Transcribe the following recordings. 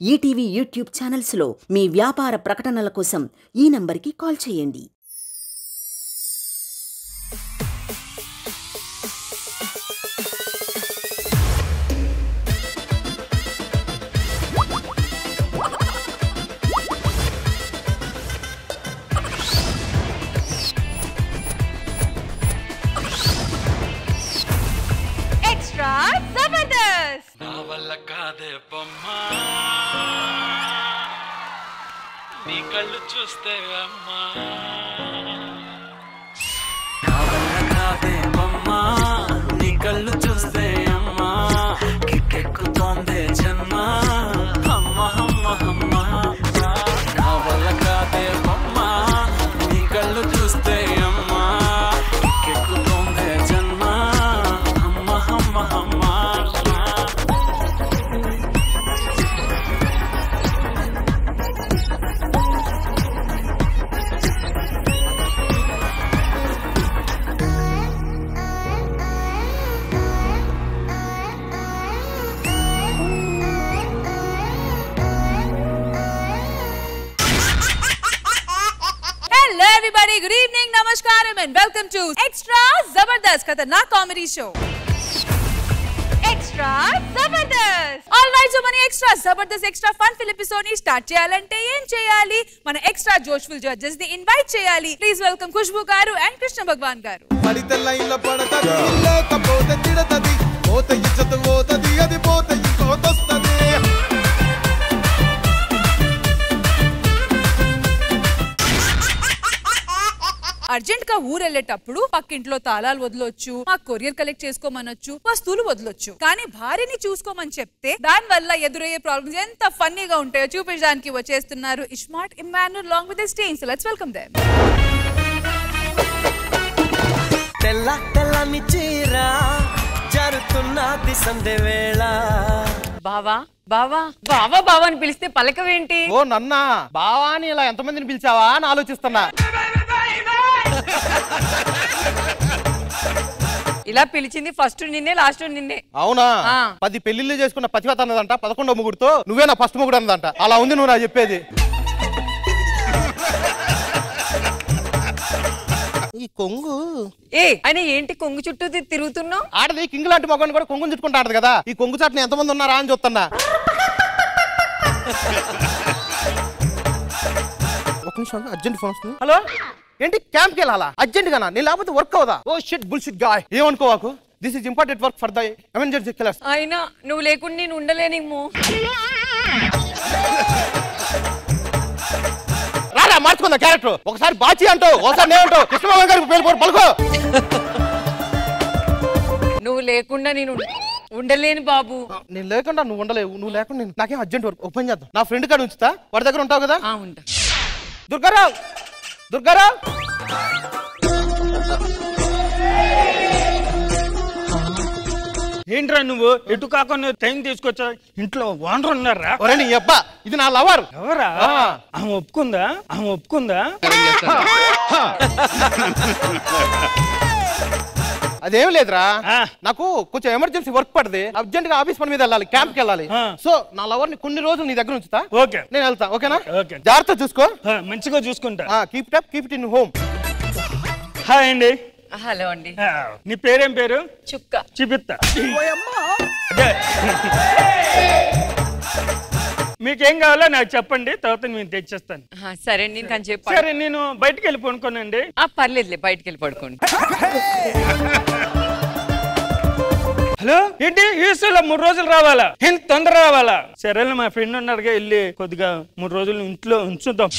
ETV YouTube ఛానల్స్లో మీ వ్యాపార ప్రకటనల కోసం ఈ నంబర్కి కాల్ చేయండి. Welcome to extra Jabardasth Khatarnak comedy show extra Jabardasth all right so మన extra Jabardasth extra fun fill ఎపిసోడ్ని start చేయాలంటే ఏం చేయాలి? మన ఎక్స్ట్రా జోష్ఫుల్ జడ్జెస్ని ఇన్వైట్ చేయాలి. Please welcome Khushbu garu and Krishna భగవాన్ గారు పడితే లైన్ల పడతది లేకపోతే తిడతది పోత ఇచ్చత పోతది అది పోత అర్జెంట్గా ఊరు వెళ్ళేటప్పుడు పక్కింట్లో తాళాలు వదలొచ్చు ఆ కొరియర్ కలెక్ట్ చేసుకోమనొచ్చు వస్తువులు వదలొచ్చు. కానీ భార్యని చూసుకోమని చెప్తే దాని వల్ల ఎదురయ్యే ప్రాబ్లమ్స్ ఎంత ఫన్నీగా ఉంటాయో చూపించడానికి వచ్చేస్తున్నారు ఇస్మార్ట్ ఇమ్మాను లాంగ్ విత్ స్టేన్స్ లెట్స్ వెల్కమ్ దెమ్ తెల్ల తెల్లని చీర వేళ. బావా బావా బావా బావా అని పిలిస్తే పలకవేంటి? ఓ నన్న బావా అని ఇలా ఎంతమందిని పిలిచావా అని ఆలోచిస్తున్నా. ఇలా పిలిచింది ఫస్ట్ నిన్నే లాస్ట్ నిన్నే. అవునా? ఆ. పది పెళ్ళిళ్ళు చేసుకున్న పతివత అన్నదంట పదకొండో ముగుడుతో నువ్వే నా ఫస్ట్ ముగుడు అన్నదంట. అలా ఉంది నువ్వు నా చెప్పేది. ఈ కొంగు. ఏ ఆయన ఏంటి కొంగు చుట్టూ తిరుగుతున్నావు? ఆడది కింగ్ లాంటి మగవాడిని కూడా కొంగుని చుట్టుకుంటా ఆడదు కదా. ఈ కొంగు చాటుని ఎంతమంది ఉన్నారా అని చూస్తున్నా. ఒక నిమిషం అర్జెంట్ ఫోన్ వస్తుంది. హలో? ఏంటి? క్యాంప్కి వెళ్ళాలా? అర్జెంట్ గానా? నేను లేకపోతే వర్క్ అవుదా oh shit bullshit guy ఏమనుకోవాకు? This is important work for the emergency killers అయినా నువ్వు లేకుండా నేను ఉండలేనేమో రారా మార్చుకుందా క్యారెక్టర్ ఒకసారి బాచి అంటావు ఒకసారి నేను అంటావు కృష్ణబాబు గారికి పేరు పలుకో. నువ్వు లేకుండా నేను ఉండ- ఉండలేను బాబు. నేను లేకుండా నువ్వు ఉండలేవు. నువ్వు లేకుండా నేను నాకేం అర్జెంట్ వర్క్ ఓపెన్ చేద్దాం. నా ఫ్రెండ్ కాడ ఉంచుతా. వాడి దగ్గర ఉంటావు కదా? ఆ ఉంటా. దుర్గారావు! దుర్గారావు ఏంట్రా నువ్వు? ఎటు కాకుండా టైం తీసుకొచ్చా? ఇంట్లో ఓనర్ ఉన్నారా? ఒరే నీ అబ్బా ఇది నా లవర్. ఎవరా? ఆ. ఆమె ఒప్పుకుందా? ఆమె ఒప్పుకుందా? అదేం లేదురా. నాకు కొంచెం ఎమర్జెన్సీ వర్క్ పడింది అర్జెంట్గా ఆఫీస్ పని మీద వెళ్ళాలి క్యాంప్కి వెళ్ళాలి. సో నా లవర్ని కొన్ని రోజులు నీ దగ్గర ఉంచుతా. ఓకే. నేను వెళ్తా ఓకేనా? ఓకే. జాగ్రత్త చూసుకో. మంచిగా చూసుకుంటా. Keep up keep it in home hi అండి. హలో అండి. నీ పేరేం పేరు? చుక్క. చూపిస్తా. మీకేం కావాలో నాకు చెప్పండి తర్వాత నేను తెచ్చేస్తాను. సరే నేను చెప్పాను సరే నేను బయటికి వెళ్ళి పడుకోనండి. ఆ పర్లేదులే బయటికి వెళ్ళి పడుకోండి. హలో? ఏంటి యూఎస్లో మూడు రోజులు రావాలా? ఎంత తొందర రావాలా? సరేలే మా ఫ్రెండ్ ఉన్నారుగా వెళ్ళి కొద్దిగా మూడు రోజులు ఇంట్లో ఉంచుదాం.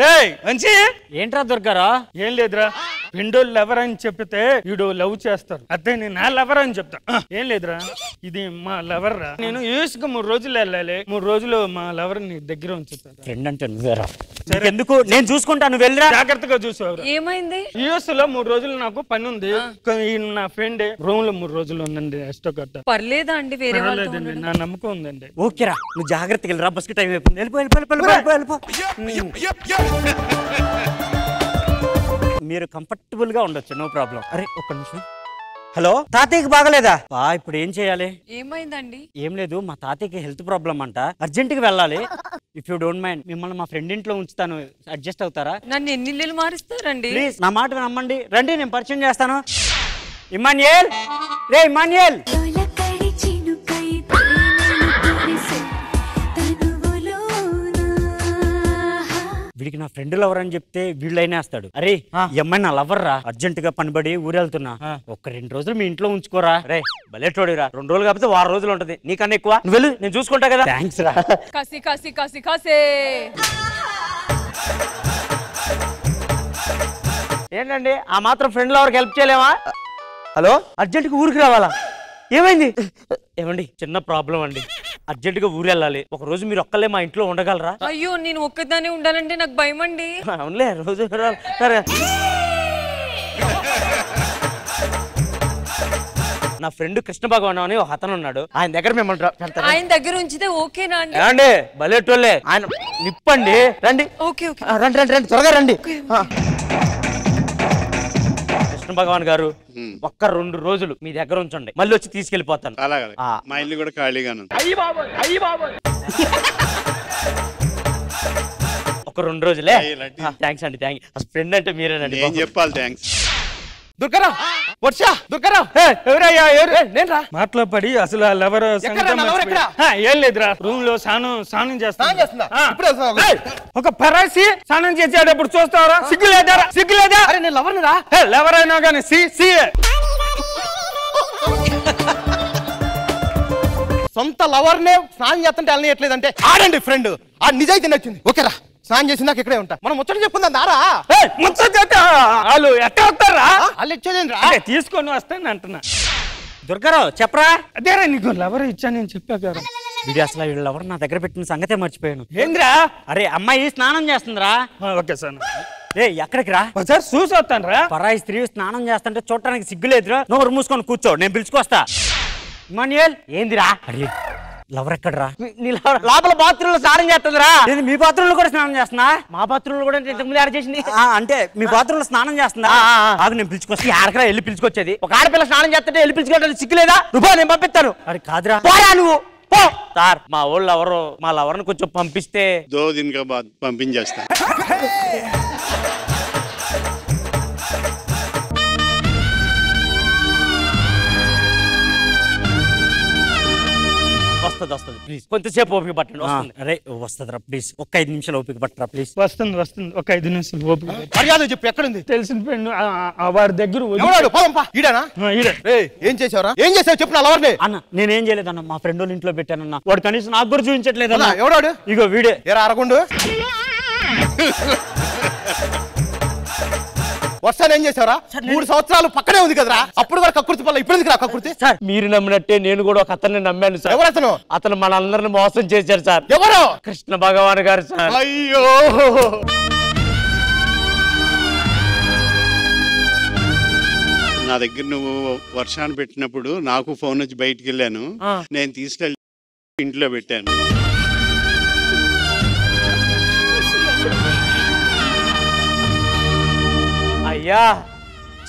రే మంచి ఏంట్రా దొరకరా ఏం లేదురా. ఫ్రెండ్ లవర్ అని చెప్పితే వీడు లవ్ చేస్తారు. అదే నేను నా లవర్ అని చెప్తా. ఏం లేదురా. ఇది మా లవర్ రా. నేను యూఎస్కి మూడు రోజులు వెళ్ళాలి. మూడు రోజులు మా లవర్ నీ దగ్గర ఉంచుతాను ఫ్రెండ్ అంటే నువ్వేరా? ఎందుకు నేను చూసుకుంటాను వెళ్ళరా? జాగ్రత్తగా చూసేవారు. ఏమైంది? యుఎస్లో మూడు రోజులు నాకు పని ఉంది. నా ఫ్రెండ్ రూమ్లో మూడు రోజులు ఉందండి ఎస్టో కట్ట పర్లేదా అండి వేరే ఉండడం? నా నమ్మకం ఉందండి. ఓకేరా నువ్వు జాగ్రత్తగా వెళ్ళరా బస్కి టైం అయిపోయింది. వెళ్ళిపో వెళ్ళిపో వెళ్ళిపో వెళ్ళిపో మీరు కంఫర్టబుల్గా ఉండొచ్చు నో ప్రాబ్లం అరే ఒక్క నిమిషం. హలో? తాతయ్యకి బాగలేదా? బా ఇప్పుడు ఏం చేయాలి? ఏమైందండి? ఏం లేదు మా తాతయ్యకి హెల్త్ ప్రాబ్లం అంట. అర్జెంట్గా వెళ్ళాలి. ఇఫ్ యూ డోంట్ మైండ్ మిమ్మల్ని మా ఫ్రెండ్ ఇంట్లో ఉంచుతాను. అడ్జస్ట్ అవుతారా? నన్ను ఎన్ని ఇల్లు మారుస్తారండి? ప్లీజ్ నా మాట నమ్మండి రండి నేను పరిచయం చేస్తాను. ఇమాన్యుయల్ రే ఇమాన్యుయల్ వీడికి నా ఫ్రెండ్ లవర్ అని చెప్తే వీళ్ళైనా వేస్తాడు అరే ఈ అమ్మాయి నా లవర్ రా. అర్జెంట్గా పనిపడి ఊరెళ్తున్నా. ఒక రెండు రోజులు మీ ఇంట్లో ఉంచుకోరా. రే. బలెటోడిరా రెండు రోజులు కాకపోతే వారం రోజులు ఉంటది. నీకన్నా ఎక్కువ? నువ్వు వెళ్ళు. నేను చూసుకుంటా కదా. థ్యాంక్స్ రా. కసి కసి కసి కసే. ఏంటండి? ఆ మాత్రం ఫ్రెండ్ లవర్కి హెల్ప్ చేయలేమా? హలో? అర్జెంట్గా ఊరికి రావాలా? ఏమైంది? ఏమండి చిన్న ప్రాబ్లం అండి. అర్జెంటుగా ఊరు వెళ్ళాలి ఒక రోజు మీరు ఒక్కలే మా ఇంట్లో ఉండగలరా? అయ్యో నేను ఒక్కదానే ఉండాలంటే నాకు భయం అండి అవునులే రోజు సరే. నా ఫ్రెండ్ కృష్ణ భగవాన్ అని ఒక అతను ఉన్నాడు. ఆయన దగ్గర మిమ్మల్ని? ఆయన దగ్గర ఉంచితే ఓకేనా అండి? ఏమండి బలేటోళ్ళే ఆయన నిప్పండి. రండి. Okay okay. రండి రండి రండి. త్వరగా రండి. కృష్ణ భగవాన్ గారు ఒక్క రెండు రోజులు మీ దగ్గర ఉంచండి. మళ్ళీ వచ్చి తీసుకెళ్ళిపోతాను అలాగే. మా ఇల్లు కూడా ఖాళీగానే ఉంది. ఒక రెండు రోజులే. థ్యాంక్స్ అండి థ్యాంక్ ఫ్రెండ్ అంటే మీరేనండి ఏం చెప్పాలి థ్యాంక్స్ దుర్గరా వర్ష దుర్గరా ఎవరయ్యా ఎవరు? నేను రా మాటలో పడి అసలు లవర్ నా ఎక్కడ? ఏం లేదురా రూమ్లో స్నానం స్నానం. ఏయ్, ఒక పరాసి స్నానం చేసేటప్పుడు చూస్తావరా? సిగ్గు లేదా సిగ్గు లేదా అరే నేను లవర్ని రా లవర్ అయినా కానీ సి సి సొంత లవర్నే స్నానం చేస్తుంటే వెళ్ళనియట్లేదంటే ఆడండి ఫ్రెండ్ ఆ నిజాయితీ నచ్చింది. ఓకేరా. స్నానం చేసి నాకు ఇక్కడే ఉంటా. మనం ముచ్చట చెప్పుకుందాం దారా? చేత వాళ్ళు ఎక్కడ వస్తారా? వాళ్ళు ఇచ్చేదేం రా. అదే తీసుకొని వస్తాను అంటున్నా. దుర్గారావు చెప్పరా? అదేరా నీకు లవర్ ఇచ్చా నేను చెప్పాక వీడి అసలు వీళ్ళ ఎవరు నా దగ్గర పెట్టిన సంగతే మర్చిపోయాను. ఏంద్రా? అరే అమ్మాయి స్నానం చేస్తుందిరా. Okay sir. ఏ ఎక్కడికి రా? ఒకసారి చూసి వస్తాను రా. పరాయి స్త్రీ స్నానం చేస్తుంటే చూడటానికి సిగ్గులేదురా నోరు మూసుకొని కూర్చో నేను పిలుచుకొస్తా. ఇమాన్యుయల్ ఏందిరా? అరే లవర్ ఎక్కడరా లోపల బాత్రూమ్లో స్నానం చేస్తుందిరా. నేను మీ బాత్రూమ్లో కూడా స్నానం చేస్తున్నా? మా బాత్రూమ్లో కూడా ఇంతకు ముందు ఆడ చేసింది? ఆ, అంటే మీ బాత్రూమ్లో స్నానం చేస్తుందా? ఆగు నేను పిలుచుకొస్తా. ఆడకరా వెళ్ళి పిలుచుకొచ్చేది. ఒక ఆడపిల్ల స్నానం చేస్తుంటే వెళ్ళి పిలుచుకోవడానికి సిగ్గులేదా? నువ్వు పో, నేను పంపిస్తాను. అరే కాదురా. పోరా నువ్వు. పో. సార్ మా ఊళ్ళో ఎవరు మా లవర్ని కొంచెం పంపిస్తే దో దినక బాద్ పంపించేస్తా. వస్తుంది వస్తుంది. ప్లీజ్ కొంతసేపు ఓపిక పట్టండి వస్తుంది. అరే వస్తుందిరా ప్లీజ్ ఒక్క ఐదు నిమిషాలు ఓపిక పట్టరా ప్లీజ్ వస్తుంది వస్తుంది. ఒక ఐదు నిమిషాలు ఓపిక పట్టు. మర్యాద చెప్పు ఎక్కడుంది? తెలిసిన ఫ్రెండ్ వారి దగ్గర ఎవడాడు? పోదంపా ఈడనా? ఆ, ఈడే. ఏం చేసావురా? ఏం చేసావు? చెప్పు నా లవర్ని. అన్న నేనేం చేయలేదన్న మా ఫ్రెండ్ వాళ్ళ ఇంట్లో పెట్టానన్న. వాడు కనీసం నాకు కూడా చూపించట్లేదన్న? ఎవడాడు? ఇగో వీడే. ఏరా అరగుండు? వర్షాన్ని ఏం చేసావురా మూడు సంవత్సరాలు పక్కనే ఉంది కదరా. అప్పుడు కూడా కక్కుర్తి పల్ల ఇప్పుడు ఎందుకు రా కక్కుర్తి సార్ మీరు నమ్మినట్టే నేను కూడా ఒక అతన్ని నమ్మాను సార్. ఎవరు అతను? అతను మనందరిని మోసం చేశారు సార్. ఎవరు? కృష్ణ భగవాన్ గారు సార్. అయ్యో! నా దగ్గర నువ్వు వర్షాన్ని పెట్టినప్పుడు నాకు ఫోన్ వచ్చి బయటికి వెళ్ళాను. నేను తీసుకెళ్ళి ఇంట్లో పెట్టాను. అయ్యా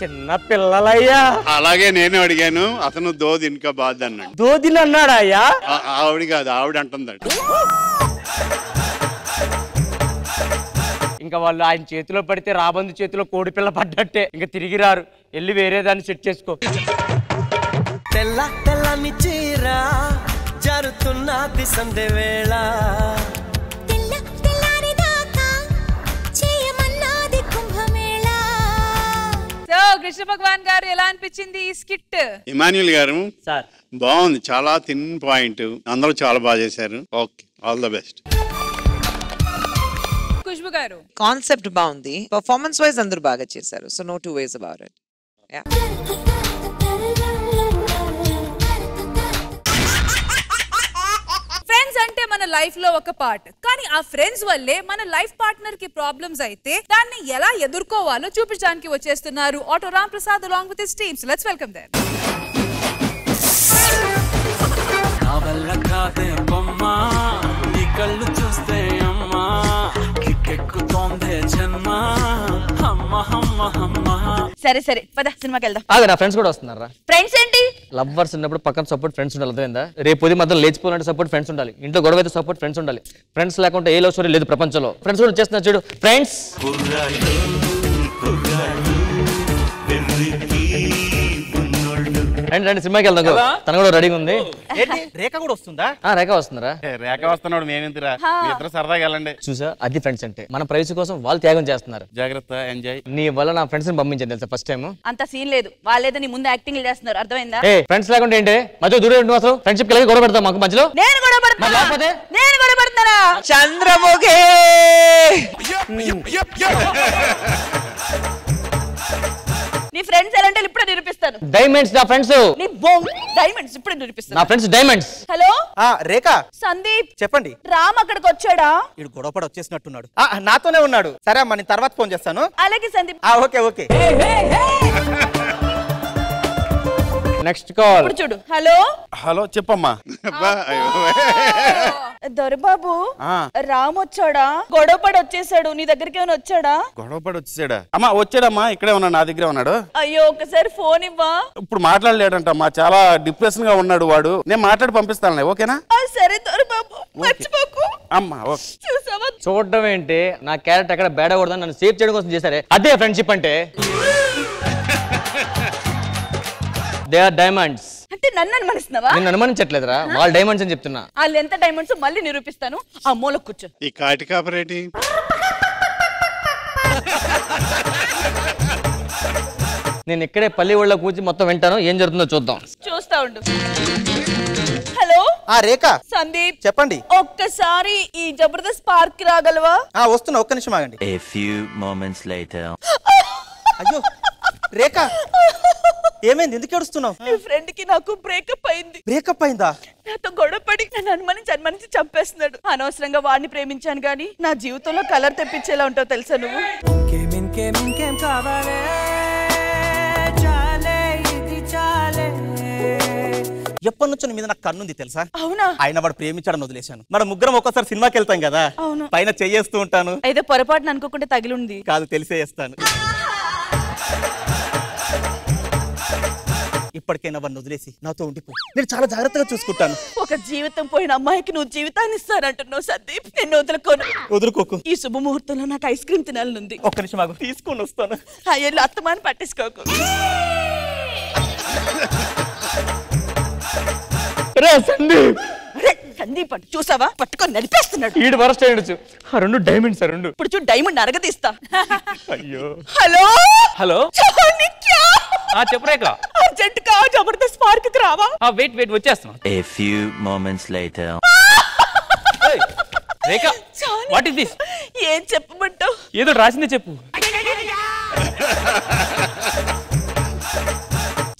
చిన్న పిల్లలయ్యా. అలాగే నేను అడిగాను అతను దో దినక బాద్ అన్నాడు. దోదిలు అన్నాడా అయ్యా? ఆ- ఆవిడ కాదు ఆవిడ అంటుందట. ఇంకా వాళ్ళు ఆయన చేతిలో పడితే రాబందు చేతిలో కోడి పిల్ల పడ్డట్టే. ఇంకా తిరిగి రారు. వెళ్ళి వేరే దాన్ని సెట్ చేసుకో. తెల్ల తెల్లని చీర జరుతున్నది సంధ్య వేళ. సో కృష్ణ భగవాన్ గారు ఎలా అనిపించింది ఈ స్కిట్? ఇమాన్యుల్ గారు సార్. బాగుంది. చాలా థిన్ పాయింట్. అందరూ చాలా బాగా చేశారు. Okay all the best. Khushbu garu. Concept బాగుంది. పర్ఫార్మెన్స్ వైజ్ అందరూ బాగా చేశారు. So no two ways about it అంటే మన లైఫ్లో ఒక పార్ట్ కానీ ఆ ఫ్రెండ్స్ వల్లే మన లైఫ్ పార్ట్నర్కి ప్రాబ్లమ్స్ అయితే దాన్ని ఎలా ఎదుర్కోవాలో చూపించడానికి వచ్చేస్తున్నారు auto Ram Prasad along with his teams let's welcome there నా వల్ల కాదే నీ కళ్ళు చూస్తే అమ్మా కిక్కెక్కుతోందే జన్మ. అమ్మ అమ్మ అమ్మ. సరే సరే. పద సినిమాకి వెళ్దాం. ఆగా నా ఫ్రెండ్స్ కూడా వస్తున్నారా? ఫ్రెండ్స్ ఏంటి? లవ్వర్స్ ఉన్నప్పుడు పక్కన సపోర్ట్ ఫ్రెండ్స్ ఉండాలి అర్థమైందా? రేపు ఉదయం మధ్యలో లేచిపోవాలంటే సపోర్ట్ ఫ్రెండ్స్ ఉండాలి. ఇంట్లో గొడవ అయితే సపోర్ట్ ఫ్రెండ్స్ ఉండాలి. ఫ్రెండ్స్ లేకుంటే ఏ లవ్ స్టోరీ లేదు ప్రపంచంలో. ఫ్రెండ్స్ కూడా చేస్తున్నారు చూడు. ఫ్రెండ్స్ రండి రండి సినిమాకి వెళ్దాం కదా? తను కూడా రెడీగా ఉంది. ఏంటి? రేఖ కూడా వస్తుందా? ఆ రేఖ వస్తున్నారా రేఖ వస్తున్నాడు మేమెంతురా మీ ఇద్దరు సరదాగా వెళ్ళండి. చూసా? అది ఫ్రెండ్స్ అంటే. మన ప్రైవసీ కోసం వాళ్ళు త్యాగం చేస్తున్నారు. జాగ్రత్త ఎంజాయ్ నీ వల్ల నా ఫ్రెండ్స్ని పంపించాను తెలుసా ఫస్ట్ టైం అంత సీన్ లేదు. వాళ్ళేదో నీ ముందు యాక్టింగ్ చేస్తున్నారు. అర్థమైందా? ఏ ఫ్రెండ్స్ లేకుంటే ఏంటి? మధ్య దూరం ఉండి అసలు. ఫ్రెండ్షిప్ కలిగి గొడవ పెడతాం మాకు మధ్యలో. నేను కూడా పడుతున్నా నేను కూడా పడుతున్నారా చంద్రముఖి! నీ ఫ్రెండ్స్ ఎలాంటి ఇప్పుడు నిరూపిస్తాను. డైమండ్స్ నా ఫ్రెండ్స్. నీ బొమ్ డైమండ్స్ ఇప్పుడు నిరూపిస్తాను. నా ఫ్రెండ్స్ డైమండ్స్ హలో? ఆ రేఖ. సందీప్. చెప్పండి. రామ్ అక్కడికి వచ్చాడా? ఇడు గొడవపడి వచ్చేసినట్టున్నాడు. ఆ, నాతోనే ఉన్నాడు. సరే అమ్మా నేను తర్వాత ఫోన్ చేస్తాను. అలాగే సందీప్. ఆ, ఓకే ఓకే. నెక్స్ట్ కాల్ ఇప్పుడు చూడు. హలో? హలో చెప్పమ్మా. దొరబాబు ఆ. రామ్ వచ్చాడా? గొడవపడి వచ్చేసాడు నీ దగ్గరికి ఏమైనా వచ్చాడా? గొడవపడి వచ్చేసాడా అమ్మా వచ్చాడమ్మా. ఇక్కడే ఉన్నాడు నా దగ్గరే ఉన్నాడు. అయ్యో ఒకసారి ఫోన్ ఇవ్వా. ఇప్పుడు మాట్లాడలేడంటమ్మా. చాలా డిప్రెషన్గా ఉన్నాడు వాడు. నేను మాట్లాడి పంపిస్తానులే ఓకేనా? ఆ, సరే దొరబాబు మర్చిపోకు. అమ్మా చూడడం ఏంటి? నా క్యారెక్టర్ ఎక్కడ బేడ కూడదని నన్ను సేవ్ చేయడం కోసం చేశారే. అదే ఫ్రెండ్షిప్ అంటే. దే ఆర్ డైమండ్స్ అంటే నన్ను అనుమానిస్తున్నావా? నేను అనుమానించట్లేదురా. వాళ్ళు డైమండ్స్ అని చెప్తున్నా. వాళ్ళు ఎంత డైమండ్స్ మళ్ళీ నిరూపిస్తాను. ఆ మూల కూర్చో. ఈ కాటి కాపరేటి నేను ఇక్కడే పల్లి ఒళ్ళో కూర్చి మొత్తం వింటాను. ఏం జరుగుతుందో చూద్దాం. చూస్తా ఉండు. హలో? ఆ రేఖ. సందీప్. చెప్పండి. ఒక్కసారి ఈ జబర్దస్త్ పార్క్ రాగలవా? ఆ వస్తున్నా ఒక్క నిమిషం ఆగండి. A few moments later. అయ్యో. రేఖ! ఏమైంది? ఎందుకు ఏడుస్తున్నావు? నీ ఫ్రెండ్కి నాకు బ్రేకప్ అయింది. బ్రేకప్ అయిందా? నాతో గొడవపడి నన్ను అనుమానించి అనుమానించి చంపేస్తున్నాడు. అనవసరంగా వాడిని ప్రేమించాను గాని నా జీవితంలో కలర్ తెప్పించేలా ఉంటావు తెలుసా నువ్వు? ఎప్పటి నుంచో నీ మీద నాకు కన్నుంది తెలుసా? అవునా? ఆయన వాడు ప్రేమించడం వదిలేశాను. మన ముగ్గురం ఒక్కసారి సినిమాకి వెళ్తాం కదా? అవును. పైన చెయ్యేస్తూ ఉంటాను. అయితే పొరపాటున అనుకోకుండా తగిలుంది. కాదు తెలిసే చేస్తాను ఇప్పటికైనా వాడిని వదిలేసి నాతో ఉండిపో. నేను చాలా జాగ్రత్తగా చూసుకుంటాను. ఒక జీవితం పోయిన అమ్మాయికి నువ్వు జీవితాన్ని ఇస్తానంటున్నావు సందీప్. నిన్ను వదులుకోను. వదులుకోకు. ఈ శుభముహూర్తంలో నాకు ఐస్ క్రీమ్ తినాలనుంది. ఒక్క నిమిషం ఆగు. తీసుకొని వస్తాను. ఆ అత్తమాని పట్టేసుకోకు రే సందీప్! సందీప్ అంట చూసావా? పట్టుకొని నడిపేస్తున్నాడు. ఈడు వరస్ట్ అయ్యొచ్చు ఆ రెండు డైమండ్స్ ఆ రెండు. ఇప్పుడు చూడు డైమండ్ అరగదీస్తా. అయ్యో. హలో? హలో? ఆ చెప్పు రేఖ. అర్జెంట్గా జబర్దస్త్ పార్క్కి రావా? ఆ వెయిట్ వెయిట్ వచ్చేస్తున్నాం. A few moments later. Rekha what is this ఏం చెప్పమంటావు ఏదో రాసిందే చెప్పు.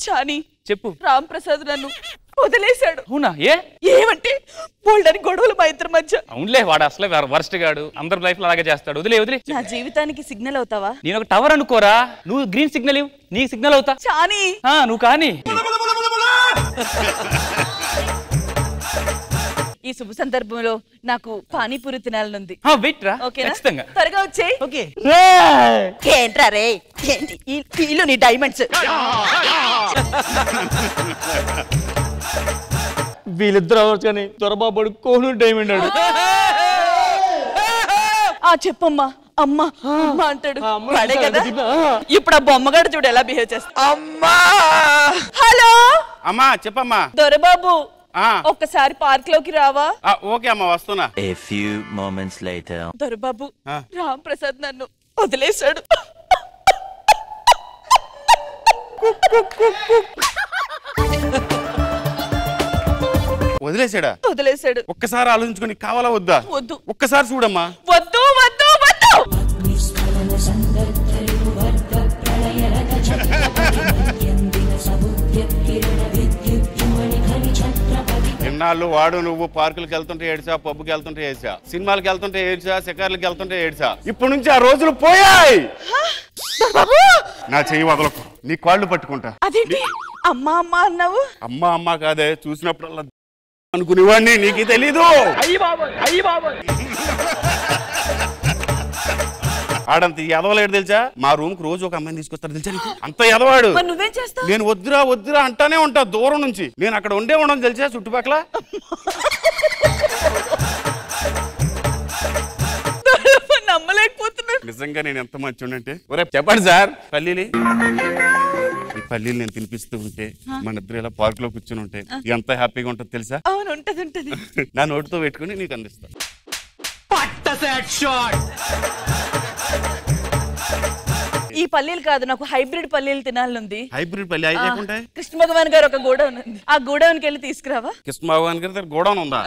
చాని చెప్పు. రామ్ ప్రసాద్ నన్ను వదిలేశాడు. అవునా? ఏ? ఏమంటే బోల్డని గొడవలు మా ఇద్దరి మధ్య. అవునులే వాడు అసలే వరస్ట్ గాడు. అందరి లైఫ్లో అలాగే చేస్తాడు. వదిలే వదిలే. నా జీవితానికి సిగ్నల్ అవుతావా? నేను ఒక టవర్ అనుకోరా. నువ్వు గ్రీన్ సిగ్నల్ ఇవ్వు. నీకు సిగ్నల్ అవుతా. చాని! ఆ, నువ్వు కానీ. ఈ శుభ సందర్భంలో నాకు పానీపూరి తినాలనుంది. త్వరగా వచ్చేయ్. ఓకే. ఏంట్రా రే ఏంటి? ఈ- డైమండ్స్ వీళ్ళిద్దరు అవ్వచ్చు కానీ కోను డైమండ్ ఆడు. ఆ చెప్పమ్మా. అమ్మా అమ్మా అంటాడు. వాడే కదా. ఇప్పుడు ఆ బొమ్మగాడు చూడు ఎలా బిహేవ్ చేస్తా. అమ్మా! హలో! అమ్మా చెప్పమ్మా. దొరబాబు ఆ. ఒక్కసారి పార్క్లోకి రావా? ఆ, ఓకే అమ్మా వస్తున్నా. దొరబాబు. రామ్ ప్రసాద్ నన్ను వదిలేశాడు. వదిలేసాడా? వదిలేశాడు ఒక్కసారి ఆలోచించుకొని కావాలా వద్దా? వద్దు. ఒక్కసారి చూడమ్మా. వద్దు వద్దు వద్దు. ఇన్నాళ్ళు వాడు నువ్వు పార్కులకు వెళ్తుంటే ఏడ్చా పబ్బుకి వెళ్తుంటే ఏడ్చా సినిమాలకు వెళ్తుంటే ఏడ్చా షికార్లకు వెళ్తుంటే ఏడ్చా. ఇప్పటి నుంచి ఆ రోజులు పోయాయి. నా చెయ్యి వదలకు. నీ కాళ్ళు పట్టుకుంటా. అదేంటి? అమ్మా అమ్మా అన్నావు? అమ్మ అమ్మ కాదే చూసినప్పుడల్లా అనుకునేవాడిని నీకు తెలీదు. ఆడంత ఎదవలేడు తెలుసా? మా రూమ్కి రోజు ఒక అమ్మాయిని తీసుకొస్తారు తెలుసా? అంత ఎదవాడు మరి నువ్వేం చేస్తావు? నేను వద్దురా వద్దురా అంటానే ఉంటా దూరం నుంచి. నేను అక్కడ ఉండే ఉండను తెలుసా చుట్టుపక్కల? నమ్మలేకపోతున్నాను నిజంగా నేను ఎంత మంచి ఉండంటే ఒరే చెప్పండి సార్. పల్లీలి? ఈ పల్లీలు నేను తినిపిస్తూ ఉంటే మన ఇద్దరు ఇలా పార్క్లో కూర్చుని ఉంటే ఎంత హ్యాపీగా ఉంటుంది తెలుసా? అవును ఉంటది ఉంటది. నా నోటితో పెట్టుకుని నీకు అందిస్తా. ఈ పల్లీలు కాదు నాకు హైబ్రిడ్ పల్లీలు తినాలనుంది. హైబ్రిడ్ పల్లి అవి కృష్ణ భగవాన్ గారు ఒక గోడౌన్ ఉంది. ఆ గోడౌన్కి వెళ్ళి తీసుకురావా? కృష్ణ భగవాన్ గారి దగ్గర గోడౌన్ ఉందా?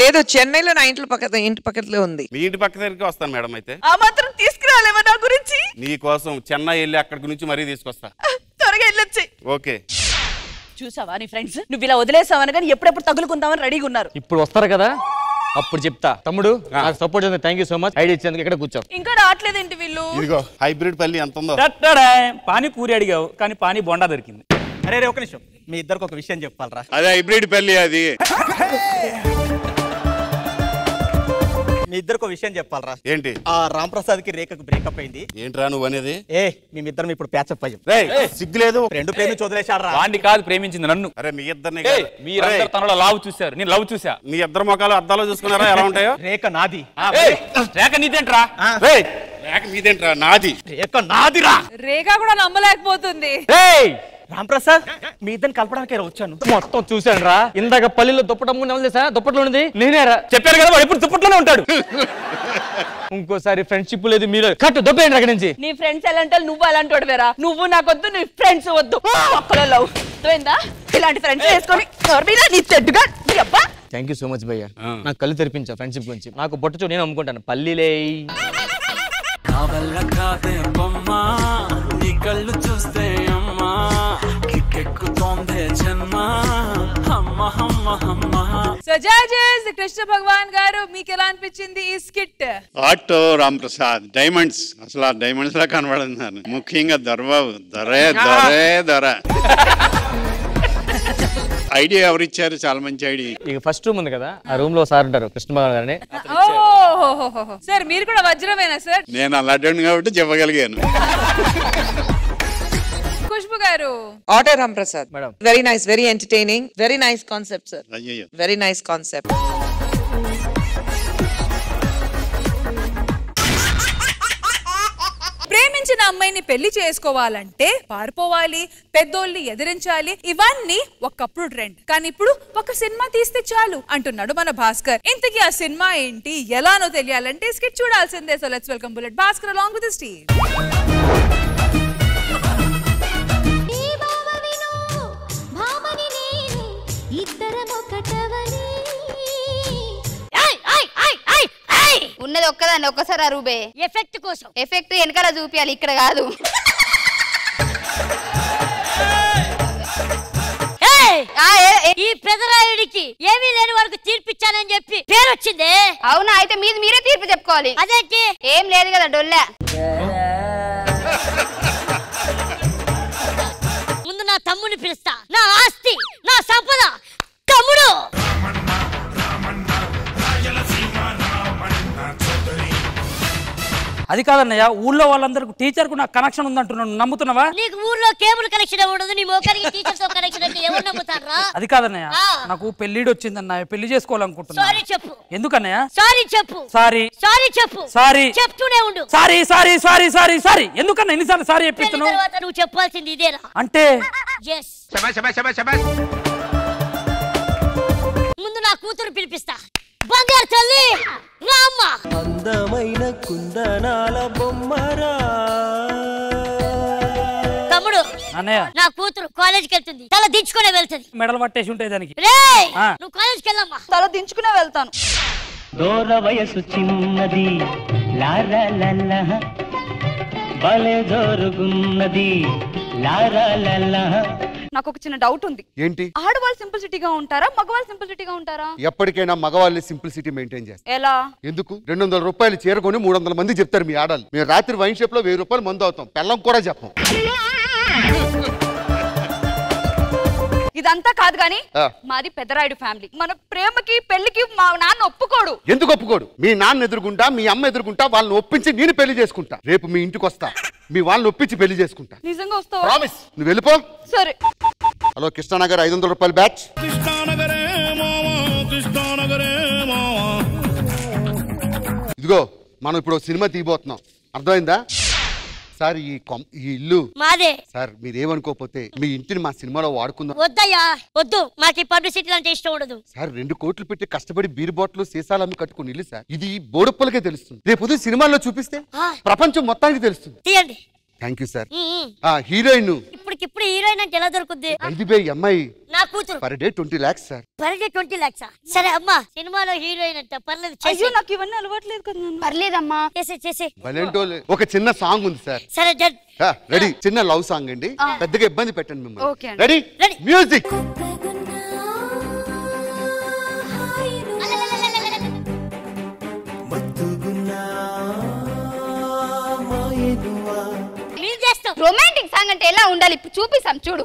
లేదు చెన్నైలో నా ఇంట్లో పక్క ఇంటి పక్కలో ఉంది. మీ ఇంటి పక్క దగ్గరికి వస్తాను మేడం అయితే. ఆ మాత్రం తీసుకురాలేవా నా గురించి? నీ కోసం చెన్నై వెళ్ళి అక్కడి నుంచి మరీ తీసుకొస్తా. త్వరగా వెళ్ళొచ్చి. ఓకే. చూసావా నీ ఫ్రెండ్స్? నువ్వు ఇలా వదిలేసావని కానీ ఎప్పుడెప్పుడు తగులుకుందామని రెడీగా ఉన్నారు. ఇప్పుడు వస్తారు కదా? అప్పుడు చెప్తా. తమ్ముడు నాకు సపోర్ట్ చేసిన thank you so much idea ఇచ్చేందుకు ఇక్కడ కూర్చో. ఇంకా రావట్లేదేంటి వీళ్ళు? ఇదిగో హైబ్రిడ్ పల్లి ఎంత ఉందో పానీ పూరి అడిగావు కానీ పానీ బొండా దొరికింది. అరే రే ఒక నిమిషం. మీ ఇద్దరికి ఒక విషయం చెప్పాలరా. అదే హైబ్రిడ్ పల్లి అది. మీ ఇద్దరికి ఒక విషయం చెప్పాలరా. ఏంటి? ఆ రామ్ ప్రసాద్కి రేఖకు బ్రేకప్ అయింది. ఏంట్రా నువ్వు అనేది? ఏ మేమిద్దరం ఇప్పుడు ప్యాచప్ అయ్యాం. రేయ్, సిగ్గులేదు రెండు ప్రేమించి వదిలేశారా వాడిని కాదు ప్రేమించింది నన్ను. అరే మీ ఇద్దరిని. మీరందరూ అరే, తనలో లావు చూశారు. నేను లవ్ చూసా మీ ఇద్దరు మొక్కలు అద్దాలో చూసుకున్నారా? ఎలా ఉంటాయో? రేఖ నాది. రేఖ నీదేంట్రా? రేయ్, రేఖ మీదేంట్రా? నాది. రేఖ నాదిరా. రేఖ కూడా నమ్మలేకపోతుంది. రామ్ ప్రసాద్ మీ ఇద్దరిని కలపడానికి వచ్చాను. మొత్తం చూశాను రా ఇందాక పల్లిలో దుప్పటం ఎవరు తెలుసా? దుప్పట్లో ఉన్నది నేనేరా. చెప్పాను కదా వాడు ఎప్పుడు దుప్పట్లోనే ఉంటాడు. ఇంకోసారి ఫ్రెండ్షిప్ లేదు మీరు కట్టు దొబ్బేయండి అక్కడి నుంచి. నీ ఫ్రెండ్స్ ఎలా అంటే నువ్వు అలాంటి వాడివేరా నువ్వు నాకొద్దు నీ ఫ్రెండ్స్ వద్దు. ఒక్కలో లవ్. అర్థమైందా? ఇలాంటి ఫ్రెండ్స్ వేసుకొని నీ అబ్బా. థ్యాంక్ యూ సో మచ్ భయ్య. నాకు కళ్ళు తెరిపించా ఫ్రెండ్షిప్ గురించి. నాకు బొట్టు చూ నేను అమ్ముకుంటాను. పల్లీలే. నీ కళ్ళు చూస్తే సో జడ్జెస్ కృష్ణ భగవాన్ గారు మీకు ఎలా అనిపించింది ఈ skit auto Ram Prasad diamonds అసలు ఆ డైమండ్స్ లా కనబడుతున్నారు ముఖ్యంగా దొరబాబు దొరే దొరే దొర ఐడియా ఎవరిచ్చారు చాలా మంచి ఐడియా ఇక ఫస్ట్ రూమ్ ఉంది కదా ఆ రూమ్లో సార్ ఉంటారు కృష్ణ భగవాన్ గారిని. సార్ మీరు కూడా వజ్రమేనా సార్? నేను అలాంటి కాబట్టి చెప్పగలిగాను. Khushbu garu auto Ram Prasad very nice very entertaining very nice concept sir very nice concept ప్రేమించిన అమ్మాయిని పెళ్ళి చేసుకోవాలంటే పారిపోవాలి పెద్దోళ్ళని ఎదిరించాలి ఇవన్నీ ఒకప్పుడు ట్రెండ్. కానీ ఇప్పుడు ఒక సినిమా తీస్తే చాలు అంటున్నాడు మన భాస్కర్. ఇంతకీ ఆ సినిమా ఏంటి? ఎలానో తెలియాలంటే స్కిట్ చూడాల్సిందే. So let's welcome bullet Bhaskar along with Steve ఉన్నది ఒక్కదాన్ని ఒక్కసారి అరుబే ఎఫెక్ట్ కోసం. ఎఫెక్ట్ వెనకాల చూపించాలి ఇక్కడ కాదు. ఈ పెదరాయుడికి ఏమీ లేని వరకు తీర్పిచ్చానని చెప్పి పేరు వచ్చింది అవునా అయితే మీది మీరే తీర్పు చెప్పుకోవాలి. అదేంటి? ఏం లేదు కదా డొల్లా. తమ్ముని పిలుస్తా. నా ఆస్తి నా సంపద తమ్ముడు! అది కాదన్నయ్య ఊళ్ళో వాళ్ళందరికి టీచర్కు నాకు కనెక్షన్ ఉందంటున్నాను నమ్ముతున్నావా? నీకు ఊర్లో కేబుల్ కనెక్షన్ ఉండదు నీ మోకానికి టీచర్తో కనెక్షన్ అంటే ఎవరు నమ్ముతారా అది కాదన్నయ్య. నాకు పెళ్ళిడి వచ్చిందన్నయ్య పెళ్ళి చేసుకోవాలనుకుంటున్నా. సారీ చెప్పు. ఎందుకన్నయ్య? సారీ చెప్పు. సారీ సారీ చెప్పు. సారీ చెప్తూనే ఉండు. Sorry sorry sorry sorry sorry ఎందుకన్నా ఎన్నిసార్లు సారీ పెళ్ళి చెప్పిస్తున్నావు? తర్వాత నువ్వు చెప్పాల్సింది ఇదేరా. అంటే? ముందు నా కూతురు పిలిపిస్తా. బంగారు తల్లి! రామ్మ! అందమైన కుందనాల బొమ్మరా. తమ్ముడు అన్నయ్య. నా కూతురు కాలేజీకి వెళ్తుంది తల దించుకునే వెళ్తుంది. మెడలు పట్టేసి ఉంటాయి దానికి. రేయ్! ఆ. నువ్వు కాలేజీకి వెళ్ళమ్మా తల దించుకునే వెళ్తాను. దూర వయసు చిన్నది లారలల్ల. భలే జోరుగున్నది లారలల్ల. నాకు ఒక చిన్న డౌట్ ఉంది. ఏంటి? ఆడవాళ్ళు సింప్లిసిటీగా ఉంటారా? మగవాళ్ళు సింప్లిసిటీగా ఉంటారా? ఎప్పటికైనా మగవాళ్ళని సింప్లిసిటీ మెయింటైన్ చేస్తారు. ఎలా? ఎందుకు? రెండు వందల రూపాయలు చేరుకొని మూడు వందల మంది చెప్తారు మీ ఆడాలి మేము రాత్రి వైన్ షాప్లో వెయ్యి రూపాయలు మందు అవుతాం. పెళ్ళం కూడా చెప్పం. ఇదంతా కాదు గాని. మాది పెద్దరాయుడు ఫ్యామిలీ. మన ప్రేమకి పెళ్ళికి మా నాన్న ఒప్పుకోడు. ఎందుకు ఒప్పుకోడు? మీ నాన్న ఎదురుకుంటా మీ అమ్మ ఎదురుకుంటా వాళ్ళని ఒప్పించి నేను పెళ్ళి చేసుకుంటా. రేపు మీ ఇంటికి వస్తా. మీ వాళ్ళని ఒప్పించి పెళ్ళి చేసుకుంటా. నిజంగా వస్తావా? ప్రామిస్ నువ్వు వెళ్ళిపో. సరే. హలో కృష్ణానగర్ ఐదు వందల రూపాయల బ్యాచ్. ఇదిగో మనం ఇప్పుడు సినిమా తీయబోతున్నాం. అర్థమైందా? సార్ ఈ కొం- ఈ ఇల్లు మాదే. సార్ మీరేమనుకోకపోతే మీ ఇంటిని మా సినిమాలో వాడుకుందాం. వద్దయ్యా వద్దు. మాకు ఈ పబ్లిసిటీ అంటే ఇష్టం ఉండదు. సార్ రెండు కోట్లు పెట్టి కష్టపడి బీర్ బాటిల్ సీసాలు అమ్మి కట్టుకుని ఇల్లు సార్. ఇది బోడప్పలకే తెలుస్తుంది. రేపు ఉదయం సినిమాల్లో చూపిస్తే. ప్రపంచం మొత్తానికి తెలుస్తుంది. తీయండి. Thank you sir. ఆ హీరోయిన్. ఇప్పటికిప్పుడు హీరోయిన్ అంటే ఎలా దొరుకుద్ది? ఐదుబే అమ్మాయి నా కూతురు. Per day twenty lakhs sir per day twenty లాక్సా సరే అమ్మా సినిమాలో హీరోయిన్ అంట పర్లేదు అయ్యో నాకు ఇవన్నీ అలవాట్లేదు కదా పర్లేదమ్మా. చేసే చేసే బలెంటోలే ఒక చిన్న సాంగ్ ఉంది సార్ సరే రెడీ చిన్న లవ్ సాంగ్ అండి. పెద్దగా ఇబ్బంది పెట్టండి ఓకే మిమ్మల్ని అండి. రెడీ మ్యూజిక్ రొమాంటిక్ సాంగ్ అంటే ఎలా ఉండాలి? ఇప్పుడు చూపిస్తాం చూడు.